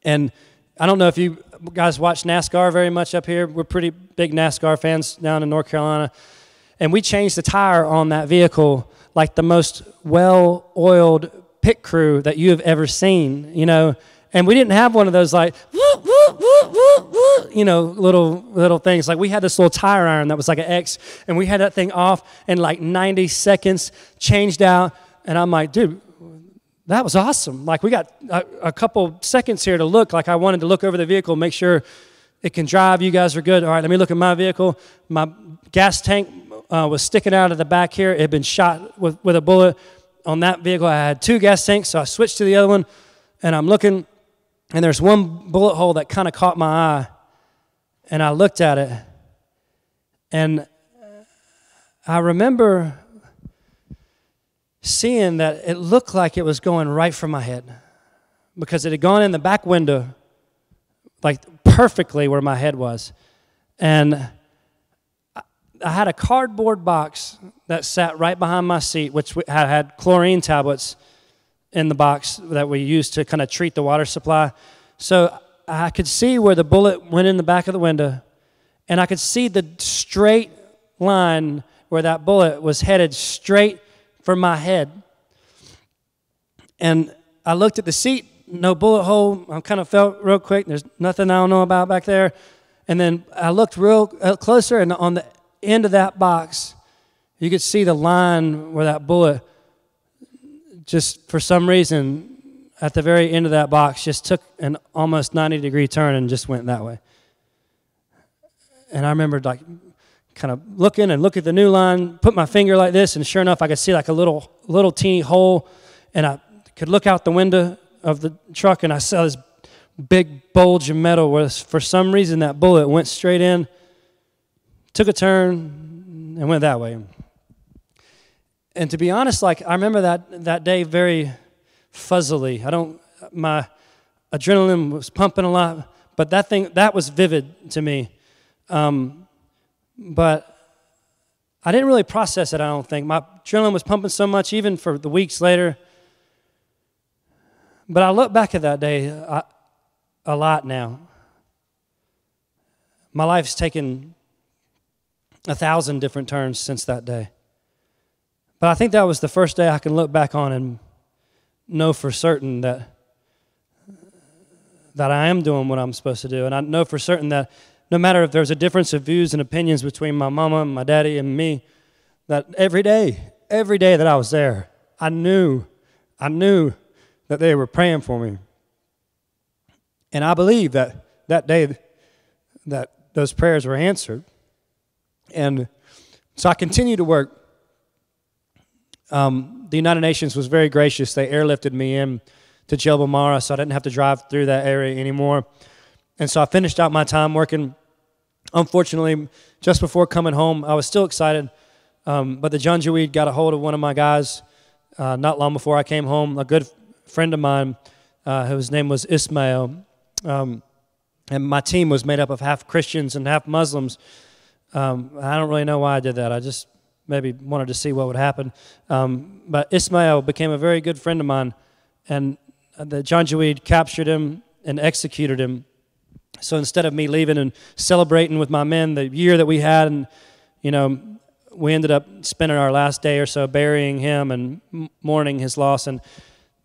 and I don't know if you guys watch NASCAR very much up here. We're pretty big NASCAR fans down in North Carolina. And we changed the tire on that vehicle like the most well oiled pit crew that you have ever seen, you know. And we didn't have one of those like, you know, little little things. Like we had this little tire iron that was like an X, and we had that thing off in like 90 seconds, changed out. And I'm like, dude, that was awesome. Like we got a, a, couple seconds here to look. Like I wanted to look over the vehicle, make sure it can drive. You guys are good. All right, let me look at my vehicle. My gas tank uh, was sticking out of the back here. It had been shot with, with a bullet. On that vehicle, I had two gas tanks, so I switched to the other one, and I'm looking, and there's one bullet hole that kind of caught my eye, and I looked at it, and I remember seeing that it looked like it was going right for my head because it had gone in the back window, like perfectly where my head was. And I had a cardboard box that sat right behind my seat, which had, chlorine tablets in the box that we used to kind of treat the water supply. So I could see where the bullet went in the back of the window, and I could see the straight line where that bullet was headed straight for my head. And I looked at the seat, no bullet hole. I kind of felt real quick. There's nothing I don't know about back there. And then I looked real uh, closer, and on the end of that box, you could see the line where that bullet just for some reason at the very end of that box just took an almost 90 degree turn and just went that way. And I remember like kind of looking and look at the new line, put my finger like this, and sure enough, I could see like a little, little teeny hole, and I could look out the window of the truck, and I saw this big bulge of metal where, for some reason, that bullet went straight in, took a turn, and went that way. And to be honest, like I remember that that day very fuzzily. I don't, my adrenaline was pumping a lot, but that thing that was vivid to me. Um, but I didn't really process it, I don't think. My adrenaline was pumping so much, even for the weeks later. But I look back at that day a, a lot now. My life's taken a thousand different turns since that day. But I think that was the first day I can look back on and know for certain that that I am doing what I'm supposed to do. And I know for certain that no matter if there's a difference of views and opinions between my mama and my daddy and me, that every day, every day that I was there, I knew, I knew that they were praying for me. And I believe that that day that those prayers were answered. And so I continue to work. Um, the United Nations was very gracious. They airlifted me in to Jebel Marra, so I didn't have to drive through that area anymore. And so I finished out my time working. Unfortunately, just before coming home, I was still excited, um, but the Janjaweed got a hold of one of my guys uh, not long before I came home. A good friend of mine, uh, whose name was Ismail, um, and my team was made up of half Christians and half Muslims. Um, I don't really know why I did that. I just maybe wanted to see what would happen. Um, but Ismail became a very good friend of mine, and the Janjaweed captured him and executed him so instead of me leaving and celebrating with my men the year that we had, and you know, we ended up spending our last day or so burying him and mourning his loss. And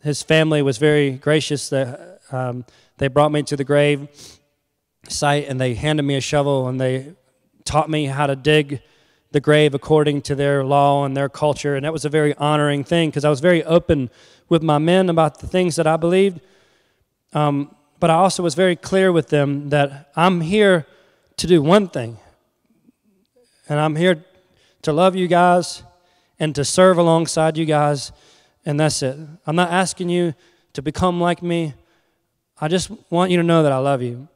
his family was very gracious. That um, they brought me to the grave site and they handed me a shovel and they taught me how to dig the grave according to their law and their culture. And that was a very honoring thing because I was very open with my men about the things that I believed. Um, but I also was very clear with them that I'm here to do one thing. And I'm here to love you guys and to serve alongside you guys. And that's it. I'm not asking you to become like me. I just want you to know that I love you.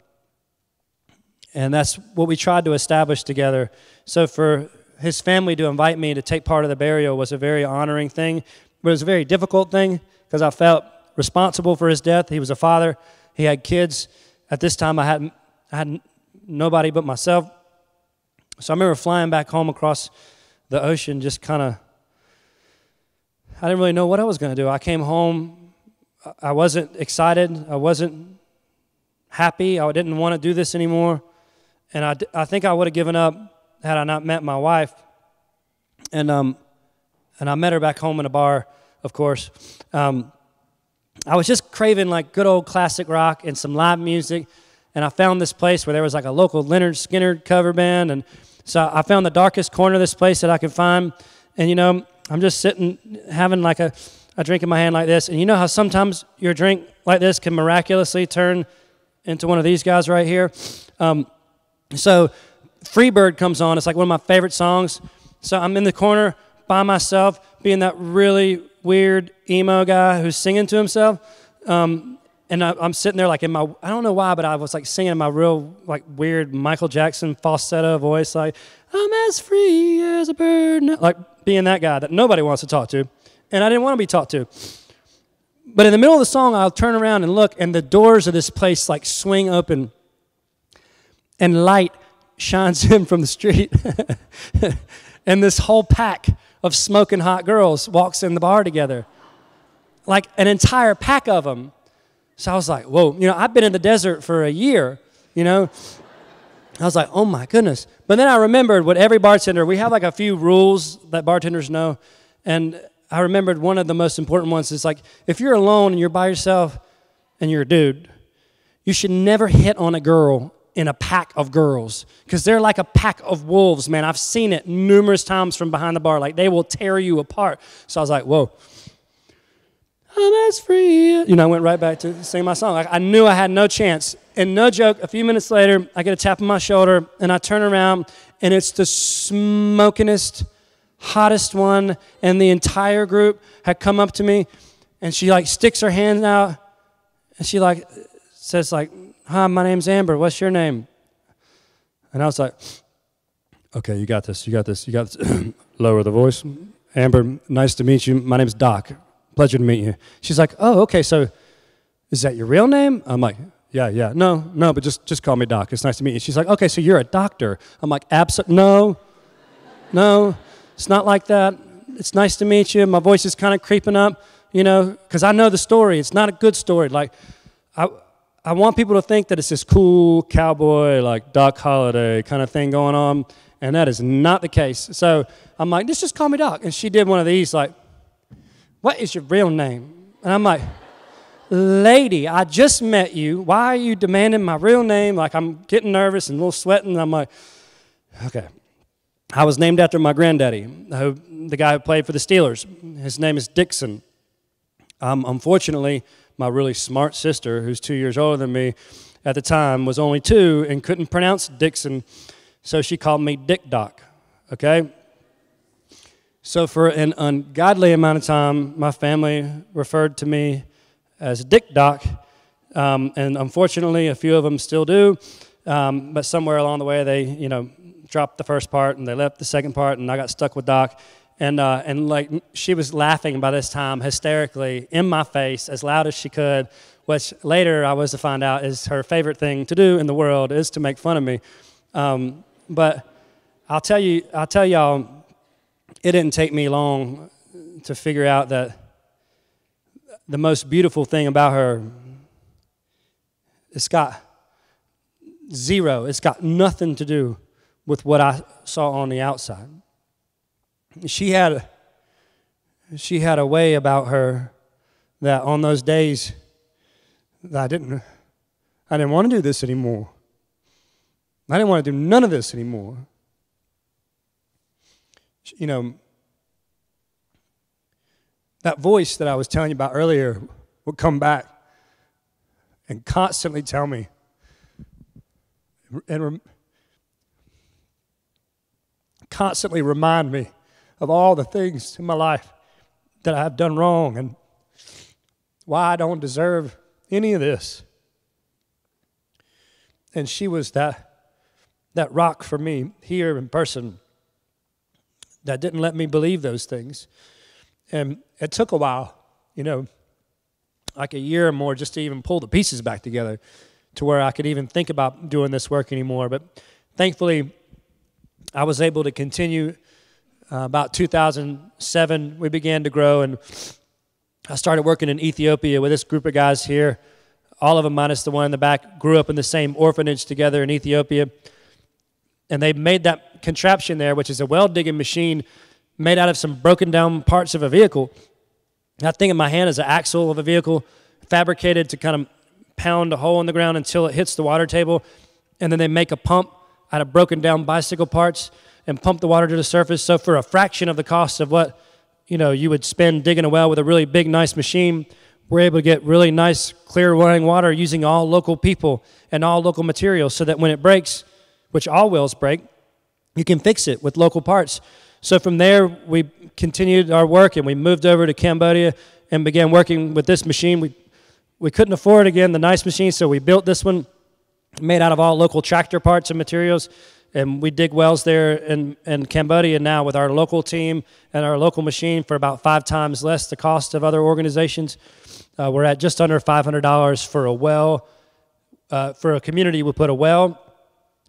And that's what we tried to establish together. So for his family to invite me to take part of the burial was a very honoring thing, but it was a very difficult thing because I felt responsible for his death. He was a father, he had kids. At this time, I had, I had nobody but myself. So I remember flying back home across the ocean, just kind of, I didn't really know what I was going to do. I came home, I wasn't excited, I wasn't happy, I didn't want to do this anymore. And I, I think I would have given up had I not met my wife. And, um, and I met her back home in a bar, of course. Um, I was just craving like good old classic rock and some live music. And I found this place where there was like a local Lynyrd Skynyrd cover band. And so I found the darkest corner of this place that I could find. And you know, I'm just sitting having like a, a drink in my hand like this. And you know how sometimes your drink like this can miraculously turn into one of these guys right here? Um, so Freebird comes on. It's like one of my favorite songs. So I'm in the corner by myself, being that really weird emo guy who's singing to himself. Um, and I, am sitting there like in my, I don't know why, but I was like singing in my real like weird Michael Jackson falsetto voice, like, I'm as free as a bird. Like being that guy that nobody wants to talk to. And I didn't want to be talked to. But in the middle of the song, I'll turn around and look, and the doors of this place like swing open, and light shines in from the street. and this whole pack of smoking hot girls walks in the bar together. Like an entire pack of them. So I was like, whoa, you know, I've been in the desert for a year, you know. I was like, oh my goodness. But then I remembered what every bartender, we have like a few rules that bartenders know. And I remembered one of the most important ones is like, if you're alone and you're by yourself and you're a dude, you should never hit on a girl in a pack of girls because they're like a pack of wolves, man. I've seen it numerous times from behind the bar. Like they will tear you apart. So I was like, whoa. Oh, I'm as free. You know, I went right back to sing my song. I knew I had no chance. And no joke, a few minutes later, I get a tap on my shoulder and I turn around and it's the smokingest, hottest one. And the entire group had come up to me and she like sticks her hand out and she like says like, Hi, my name's Amber. What's your name? And I was like, Okay, you got this. You got this. You got this. Lower the voice. Amber, nice to meet you. My name's Doc. Pleasure to meet you. She's like, Oh, okay, so is that your real name? I'm like, Yeah, yeah. No, no, but just, just call me Doc. It's nice to meet you. She's like, Okay, so you're a doctor. I'm like, Absolutely. No, no, it's not like that. It's nice to meet you. My voice is kind of creeping up, you know, because I know the story. It's not a good story. Like, I, I want people to think that it's this cool cowboy, like Doc Holliday kind of thing going on, and that is not the case. So I'm like, just just call me Doc. And she did one of these, like, what is your real name? And I'm like, lady, I just met you. Why are you demanding my real name? Like, I'm getting nervous and a little sweating. And I'm like, okay. I was named after my granddaddy, who, the guy who played for the Steelers. His name is Dixon. Um, unfortunately, my really smart sister, who's two years older than me at the time, was only two and couldn't pronounce Dixon, so she called me Dick Doc, okay? So, for an ungodly amount of time, my family referred to me as Dick Doc, um, and unfortunately, a few of them still do. Um, but somewhere along the way, they, you know, dropped the first part and they left the second part, and I got stuck with Doc and uh, and like she was laughing by this time hysterically in my face as loud as she could which later i was to find out is her favorite thing to do in the world is to make fun of me. Um, but i'll tell you i'll tell y'all it didn't take me long to figure out that the most beautiful thing about her it's got zero it's got nothing to do with what i saw on the outside she had she had a way about her that on those days that I didn't I didn't want to do this anymore. I didn't want to do none of this anymore. You know, that voice that I was telling you about earlier would come back and constantly tell me and constantly remind me of all the things in my life that I've done wrong and why I don't deserve any of this. And she was that that rock for me here in person that didn't let me believe those things. And it took a while, you know, like a year or more just to even pull the pieces back together to where I could even think about doing this work anymore. But thankfully, I was able to continue. Uh, about 2007, we began to grow, and I started working in Ethiopia with this group of guys here. All of them, minus the one in the back, grew up in the same orphanage together in Ethiopia. And they made that contraption there, which is a well digging machine made out of some broken down parts of a vehicle. That thing in my hand is an axle of a vehicle fabricated to kind of pound a hole in the ground until it hits the water table. And then they make a pump out of broken down bicycle parts and pump the water to the surface. So for a fraction of the cost of what you know you would spend digging a well with a really big, nice machine, we're able to get really nice, clear running water using all local people and all local materials so that when it breaks, which all wells break, you can fix it with local parts. So from there, we continued our work and we moved over to Cambodia and began working with this machine. We, we couldn't afford, again, the nice machine, so we built this one made out of all local tractor parts and materials. And we dig wells there in, in Cambodia now with our local team and our local machine for about five times less the cost of other organizations. Uh, we're at just under $500 for a well. Uh, for a community, we put a well,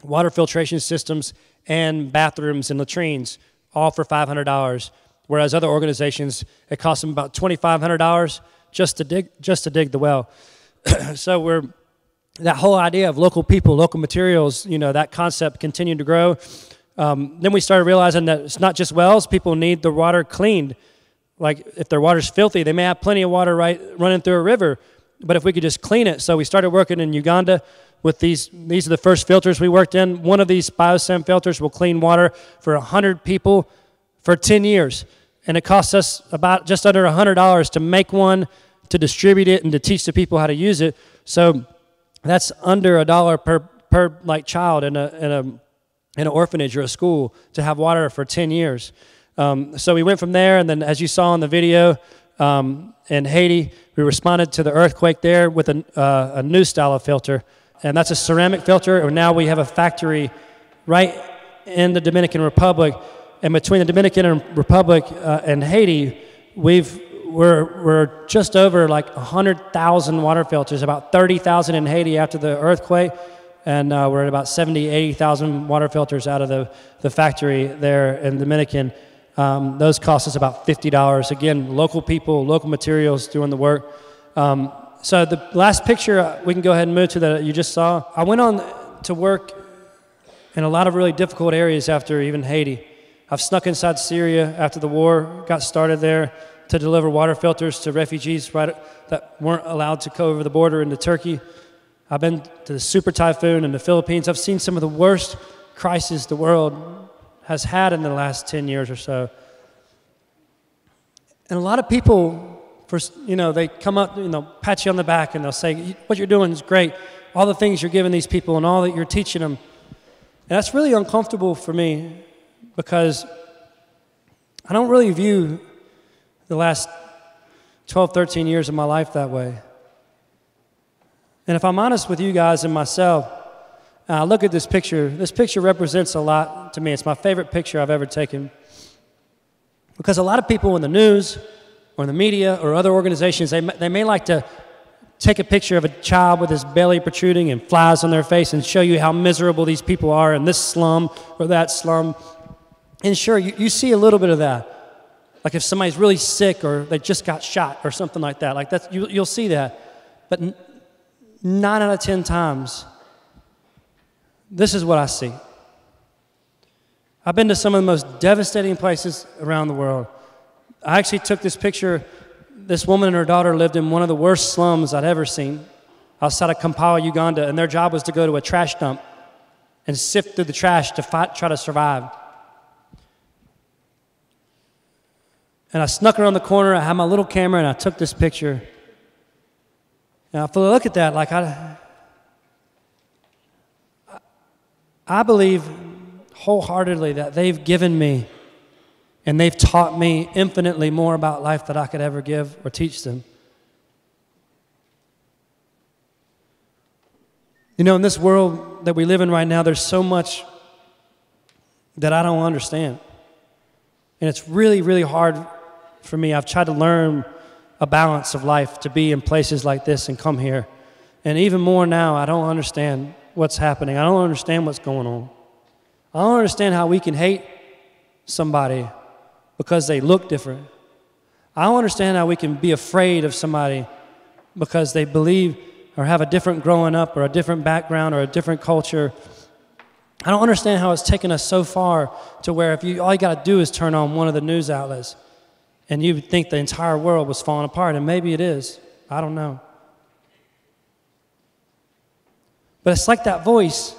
water filtration systems, and bathrooms and latrines, all for $500. Whereas other organizations, it costs them about $2,500 just to dig just to dig the well. so we're that whole idea of local people, local materials, you know, that concept continued to grow. Um, then we started realizing that it's not just wells; people need the water cleaned. Like if their water's filthy, they may have plenty of water right running through a river, but if we could just clean it. So we started working in Uganda with these. These are the first filters we worked in. One of these biosand filters will clean water for 100 people for 10 years. And it costs us about just under $100 to make one, to distribute it, and to teach the people how to use it. So that's under a dollar per, per like child in a, in a in an orphanage or a school to have water for 10 years. Um, so we went from there, and then as you saw in the video um, in Haiti, we responded to the earthquake there with a, uh, a new style of filter and that's a ceramic filter. And now we have a factory right in the Dominican Republic. And between the Dominican Republic uh, and Haiti, we've we're, we're just over like 100,000 water filters, about 30,000 in Haiti after the earthquake, and uh, we're at about 70, 80,000 water filters out of the, the factory there in Dominican. Um, those cost us about $50. Again, local people, local materials doing the work. Um, so the last picture uh, we can go ahead and move to that you just saw. I went on to work in a lot of really difficult areas after even Haiti. I've snuck inside Syria after the war got started there to deliver water filters to refugees right, that weren't allowed to go over the border into Turkey. I've been to the super typhoon in the Philippines. I've seen some of the worst crises the world has had in the last 10 years or so. And a lot of people for, you know, they come up, you know, pat you on the back and they'll say, what you're doing is great. All the things you're giving these people and all that you're teaching them. And that's really uncomfortable for me because I don't really view the last 12, 13 years of my life that way. And if I'm honest with you guys and myself, I look at this picture. This picture represents a lot to me. It's my favorite picture I've ever taken. Because a lot of people in the news, or in the media or other organizations, they, they may like to take a picture of a child with his belly protruding and flies on their face and show you how miserable these people are in this slum or that slum. And sure, you, you see a little bit of that. Like if somebody's really sick or they just got shot or something like that. Like that's, you, you'll see that. But n- nine out of ten times, this is what I see. I've been to some of the most devastating places around the world. I actually took this picture. This woman and her daughter lived in one of the worst slums I'd ever seen outside of Kampala, Uganda, and their job was to go to a trash dump and sift through the trash to fight, try to survive. And I snuck around the corner. I had my little camera and I took this picture. And I look at that like I, I believe wholeheartedly that they've given me and they've taught me infinitely more about life that I could ever give or teach them. You know, in this world that we live in right now, there's so much that I don't understand. And it's really, really hard for me. I've tried to learn a balance of life to be in places like this and come here. And even more now, I don't understand what's happening. I don't understand what's going on. I don't understand how we can hate somebody because they look different. I don't understand how we can be afraid of somebody because they believe or have a different growing up or a different background or a different culture. I don't understand how it's taken us so far to where if you all you got to do is turn on one of the news outlets and you would think the entire world was falling apart and maybe it is. I don't know. But it's like that voice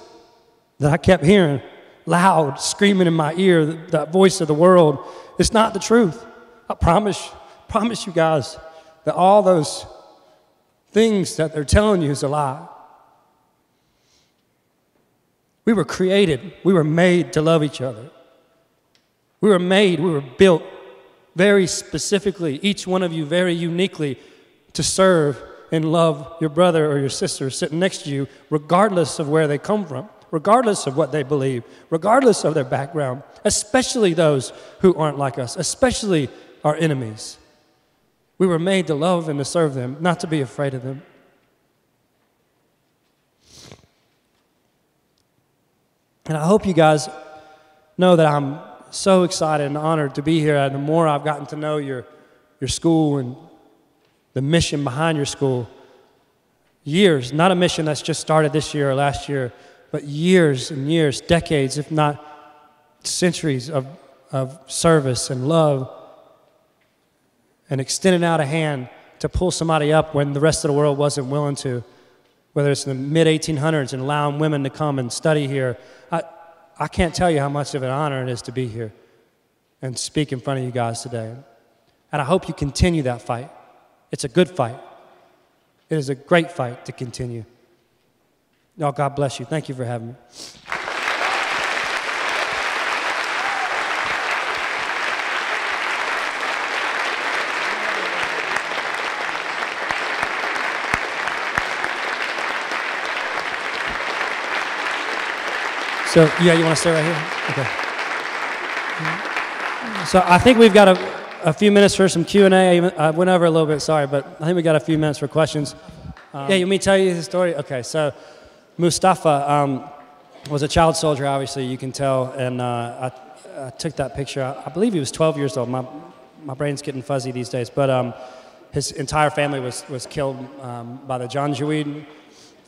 that I kept hearing loud, screaming in my ear, that voice of the world. It's not the truth. I promise, promise you guys that all those things that they're telling you is a lie. We were created, we were made to love each other. We were made, we were built very specifically, each one of you very uniquely, to serve and love your brother or your sister sitting next to you, regardless of where they come from, regardless of what they believe, regardless of their background, especially those who aren't like us, especially our enemies. We were made to love and to serve them, not to be afraid of them. And I hope you guys know that I'm so excited and honored to be here. And the more I've gotten to know your, your school and the mission behind your school, years, not a mission that's just started this year or last year, but years and years, decades, if not centuries of, of service and love and extending out a hand to pull somebody up when the rest of the world wasn't willing to, whether it's in the mid 1800s and allowing women to come and study here. I, I can't tell you how much of an honor it is to be here and speak in front of you guys today. And I hope you continue that fight. It's a good fight. It is a great fight to continue. Y'all, God bless you. Thank you for having me. So, yeah, you want to stay right here? Okay. So I think we've got a, a few minutes for some Q&A. I went over a little bit, sorry, but I think we got a few minutes for questions. Um, yeah, you want me to tell you the story? Okay, so Mustafa um, was a child soldier, obviously, you can tell, and uh, I, I, took that picture. I, I, believe he was 12 years old. My, my brain's getting fuzzy these days, but um, his entire family was, was killed um, by the Janjaweed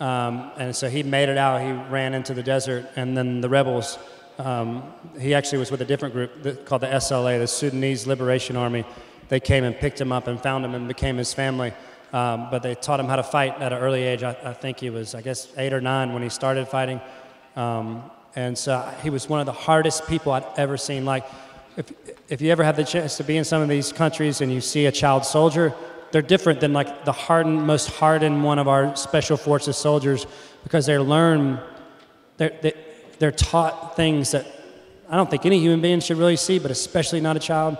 um, and so he made it out. He ran into the desert, and then the rebels. Um, he actually was with a different group called the SLA, the Sudanese Liberation Army. They came and picked him up and found him and became his family. Um, but they taught him how to fight at an early age. I, I, think he was, I guess, eight or nine when he started fighting. Um, and so he was one of the hardest people I'd ever seen. Like, if, if you ever have the chance to be in some of these countries and you see a child soldier, they're different than like the hardened, most hardened one of our special forces soldiers because they learn, they're, they, they're taught things that I don't think any human being should really see, but especially not a child.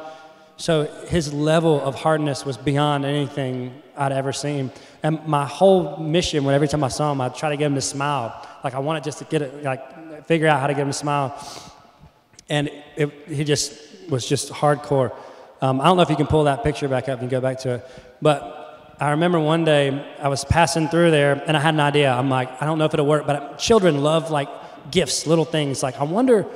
So his level of hardness was beyond anything I'd ever seen. And my whole mission, when every time I saw him, I'd try to get him to smile. Like I wanted just to get it, like figure out how to get him to smile. And it, he just was just hardcore. Um, I don't know if you can pull that picture back up and go back to it. But I remember one day I was passing through there and I had an idea. I'm like, I don't know if it'll work, but children love like gifts, little things. Like, I wonder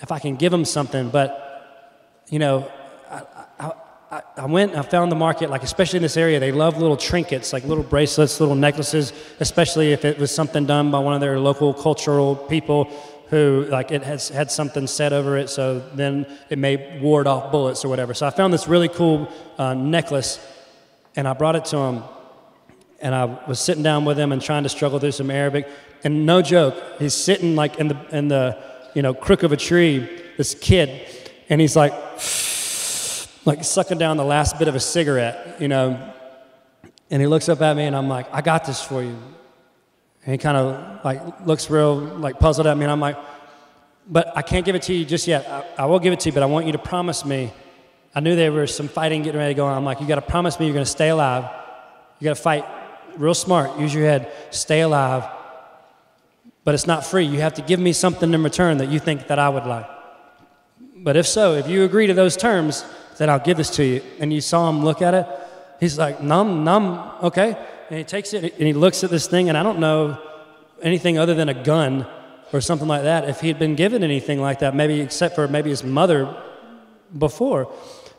if I can give them something. But, you know, I, I, I went and I found the market, like, especially in this area, they love little trinkets, like little bracelets, little necklaces, especially if it was something done by one of their local cultural people who like it has had something set over it so then it may ward off bullets or whatever so i found this really cool uh, necklace and I brought it to him. And I was sitting down with him and trying to struggle through some Arabic. And no joke, he's sitting like in the, in the you know, crook of a tree, this kid, and he's like, like sucking down the last bit of a cigarette, you know. And he looks up at me and I'm like, I got this for you. And he kind of like looks real like puzzled at me and I'm like, but I can't give it to you just yet. I, I will give it to you, but I want you to promise me I knew there was some fighting getting ready to go on. I'm like, you got to promise me you're going to stay alive. You got to fight real smart. Use your head. Stay alive. But it's not free. You have to give me something in return that you think that I would like. But if so, if you agree to those terms, then I'll give this to you. And you saw him look at it. He's like, num, num, okay. And he takes it and he looks at this thing, and I don't know anything other than a gun or something like that. If he had been given anything like that, maybe except for maybe his mother before.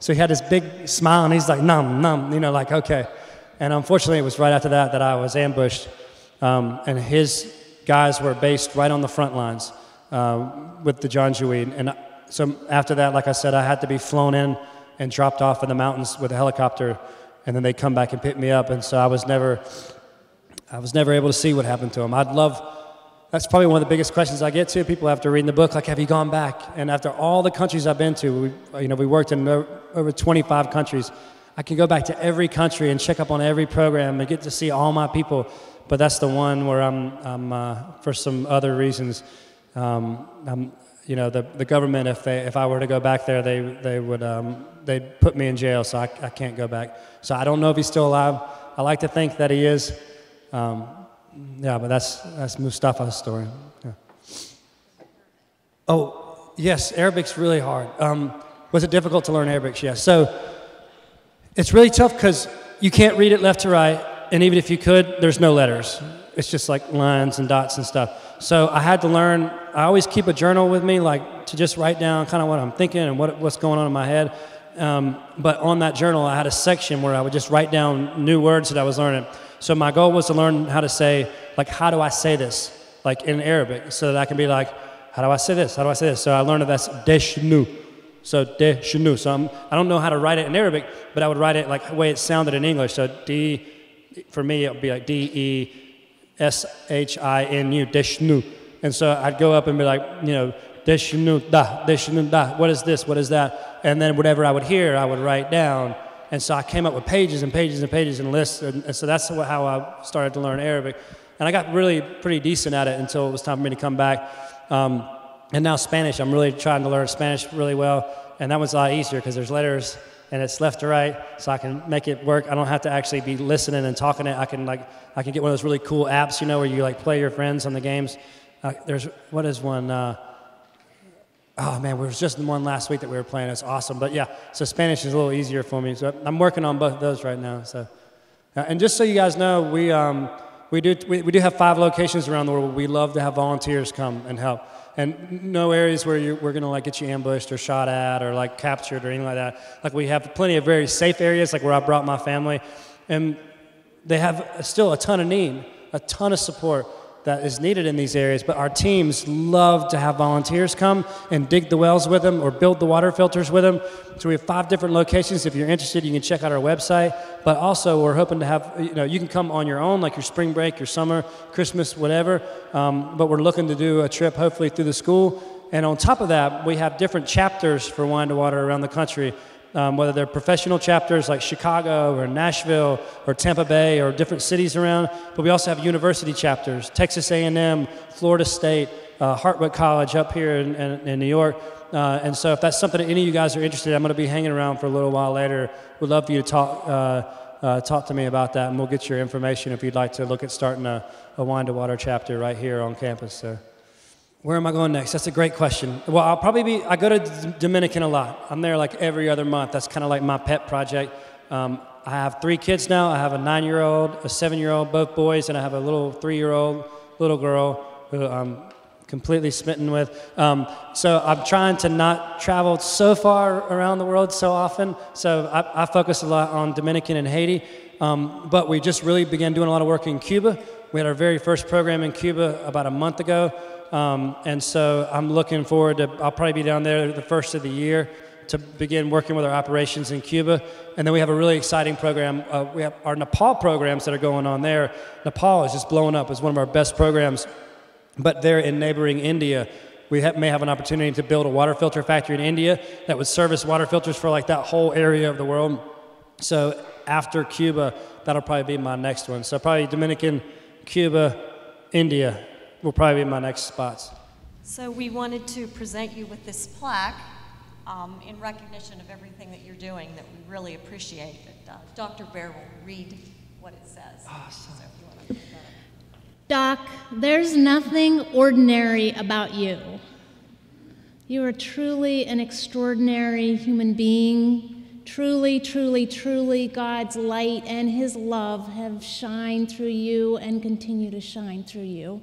So he had this big smile, and he's like, num, num, you know, like, okay. And unfortunately, it was right after that that I was ambushed. Um, and his guys were based right on the front lines uh, with the Janjaweed. And so after that, like I said, I had to be flown in and dropped off in the mountains with a helicopter, and then they come back and pick me up. And so I was never, I was never able to see what happened to him. I'd love. That's probably one of the biggest questions I get to. People after reading the book, like, "Have you gone back?" And after all the countries I've been to, we, you know, we worked in over 25 countries. I can go back to every country and check up on every program and get to see all my people. But that's the one where I'm, I'm uh, for some other reasons, um, I'm, you know, the, the government, if, they, if I were to go back there, they, they would um, they'd put me in jail, so I, I can't go back. So I don't know if he's still alive. I like to think that he is. Um, yeah, but that's, that's Mustafa's story. Yeah. Oh, yes, Arabic's really hard. Um, was it difficult to learn Arabic? Yes. So it's really tough because you can't read it left to right, and even if you could, there's no letters. It's just like lines and dots and stuff. So I had to learn. I always keep a journal with me, like to just write down kind of what I'm thinking and what, what's going on in my head. Um, but on that journal, I had a section where I would just write down new words that I was learning. So my goal was to learn how to say, like, how do I say this, like in Arabic, so that I can be like, how do I say this? How do I say this? So I learned that that's deshnu. So deshnu. So I'm, I don't know how to write it in Arabic, but I would write it like the way it sounded in English. So D, for me, it would be like D E S H I N U, deshnu. And so I'd go up and be like, you know, deshnu da, deshnu da. What is this? What is that? And then whatever I would hear, I would write down. And so I came up with pages and pages and pages and lists. And, and so that's how I started to learn Arabic. And I got really pretty decent at it until it was time for me to come back. Um, and now Spanish, I'm really trying to learn Spanish really well. And that one's a lot easier because there's letters and it's left to right, so I can make it work. I don't have to actually be listening and talking it. I can like I can get one of those really cool apps, you know, where you like play your friends on the games. Uh, there's what is one? Uh, oh man, we was just the one last week that we were playing. It's awesome. But yeah, so Spanish is a little easier for me. So I'm working on both of those right now. So, uh, and just so you guys know, we um, we do we, we do have five locations around the world. We love to have volunteers come and help and no areas where you, we're going to like get you ambushed or shot at or like captured or anything like that. Like we have plenty of very safe areas, like where I brought my family, and they have still a ton of need, a ton of support that is needed in these areas. But our teams love to have volunteers come and dig the wells with them or build the water filters with them. So we have five different locations. If you're interested, you can check out our website. But also, we're hoping to have, you know, you can come on your own, like your spring break, your summer, Christmas, whatever. Um, but we're looking to do a trip, hopefully, through the school. And on top of that, we have different chapters for Wine to Water around the country. Um, whether they're professional chapters like Chicago or Nashville or Tampa Bay or different cities around, but we also have university chapters, Texas A&M, Florida State, uh, Hartwick College up here in, in, in New York. Uh, and so if that's something that any of you guys are interested in, I'm going to be hanging around for a little while later. Would love for you to talk, uh, uh, talk to me about that, and we'll get your information if you'd like to look at starting a, a wine to water chapter right here on campus. So. Where am I going next? That's a great question. Well, I'll probably be, I go to Dominican a lot. I'm there like every other month. That's kind of like my pet project. Um, I have three kids now. I have a nine year old, a seven year old, both boys, and I have a little three year old little girl who I'm completely smitten with. Um, so I'm trying to not travel so far around the world so often. So I, I focus a lot on Dominican and Haiti. Um, but we just really began doing a lot of work in Cuba. We had our very first program in Cuba about a month ago. Um, and so I'm looking forward to, I'll probably be down there the first of the year to begin working with our operations in Cuba. And then we have a really exciting program. Uh, we have our Nepal programs that are going on there. Nepal is just blowing up. It's one of our best programs. But there in neighboring India, we may have an opportunity to build a water filter factory in India that would service water filters for like that whole area of the world. So after Cuba, that'll probably be my next one. So probably Dominican, Cuba, India, will probably be my next spots. So we wanted to present you with this plaque um, in recognition of everything that you're doing that we really appreciate. uh, Dr. Bear will read what it says. Awesome. So Doc, there's nothing ordinary about you. You are truly an extraordinary human being. Truly, truly, truly, God's light and His love have shined through you and continue to shine through you.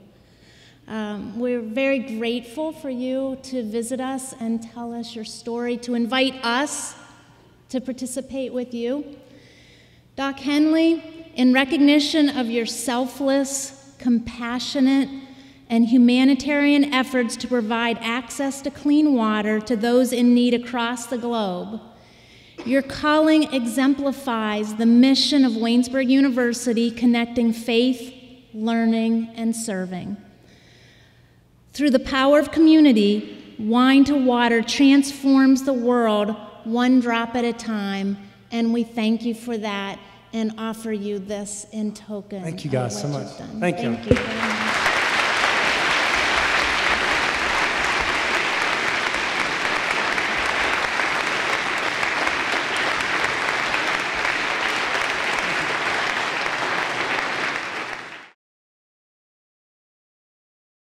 Um, we're very grateful for you to visit us and tell us your story, to invite us to participate with you. Doc Hendley, in recognition of your selfless, compassionate, and humanitarian efforts to provide access to clean water to those in need across the globe, your calling exemplifies the mission of Waynesburg University connecting faith, learning, and serving. Through the power of community, Wine to Water transforms the world one drop at a time, and we thank you for that and offer you this in token. Thank you guys of so much. Thank you. Thank you very much.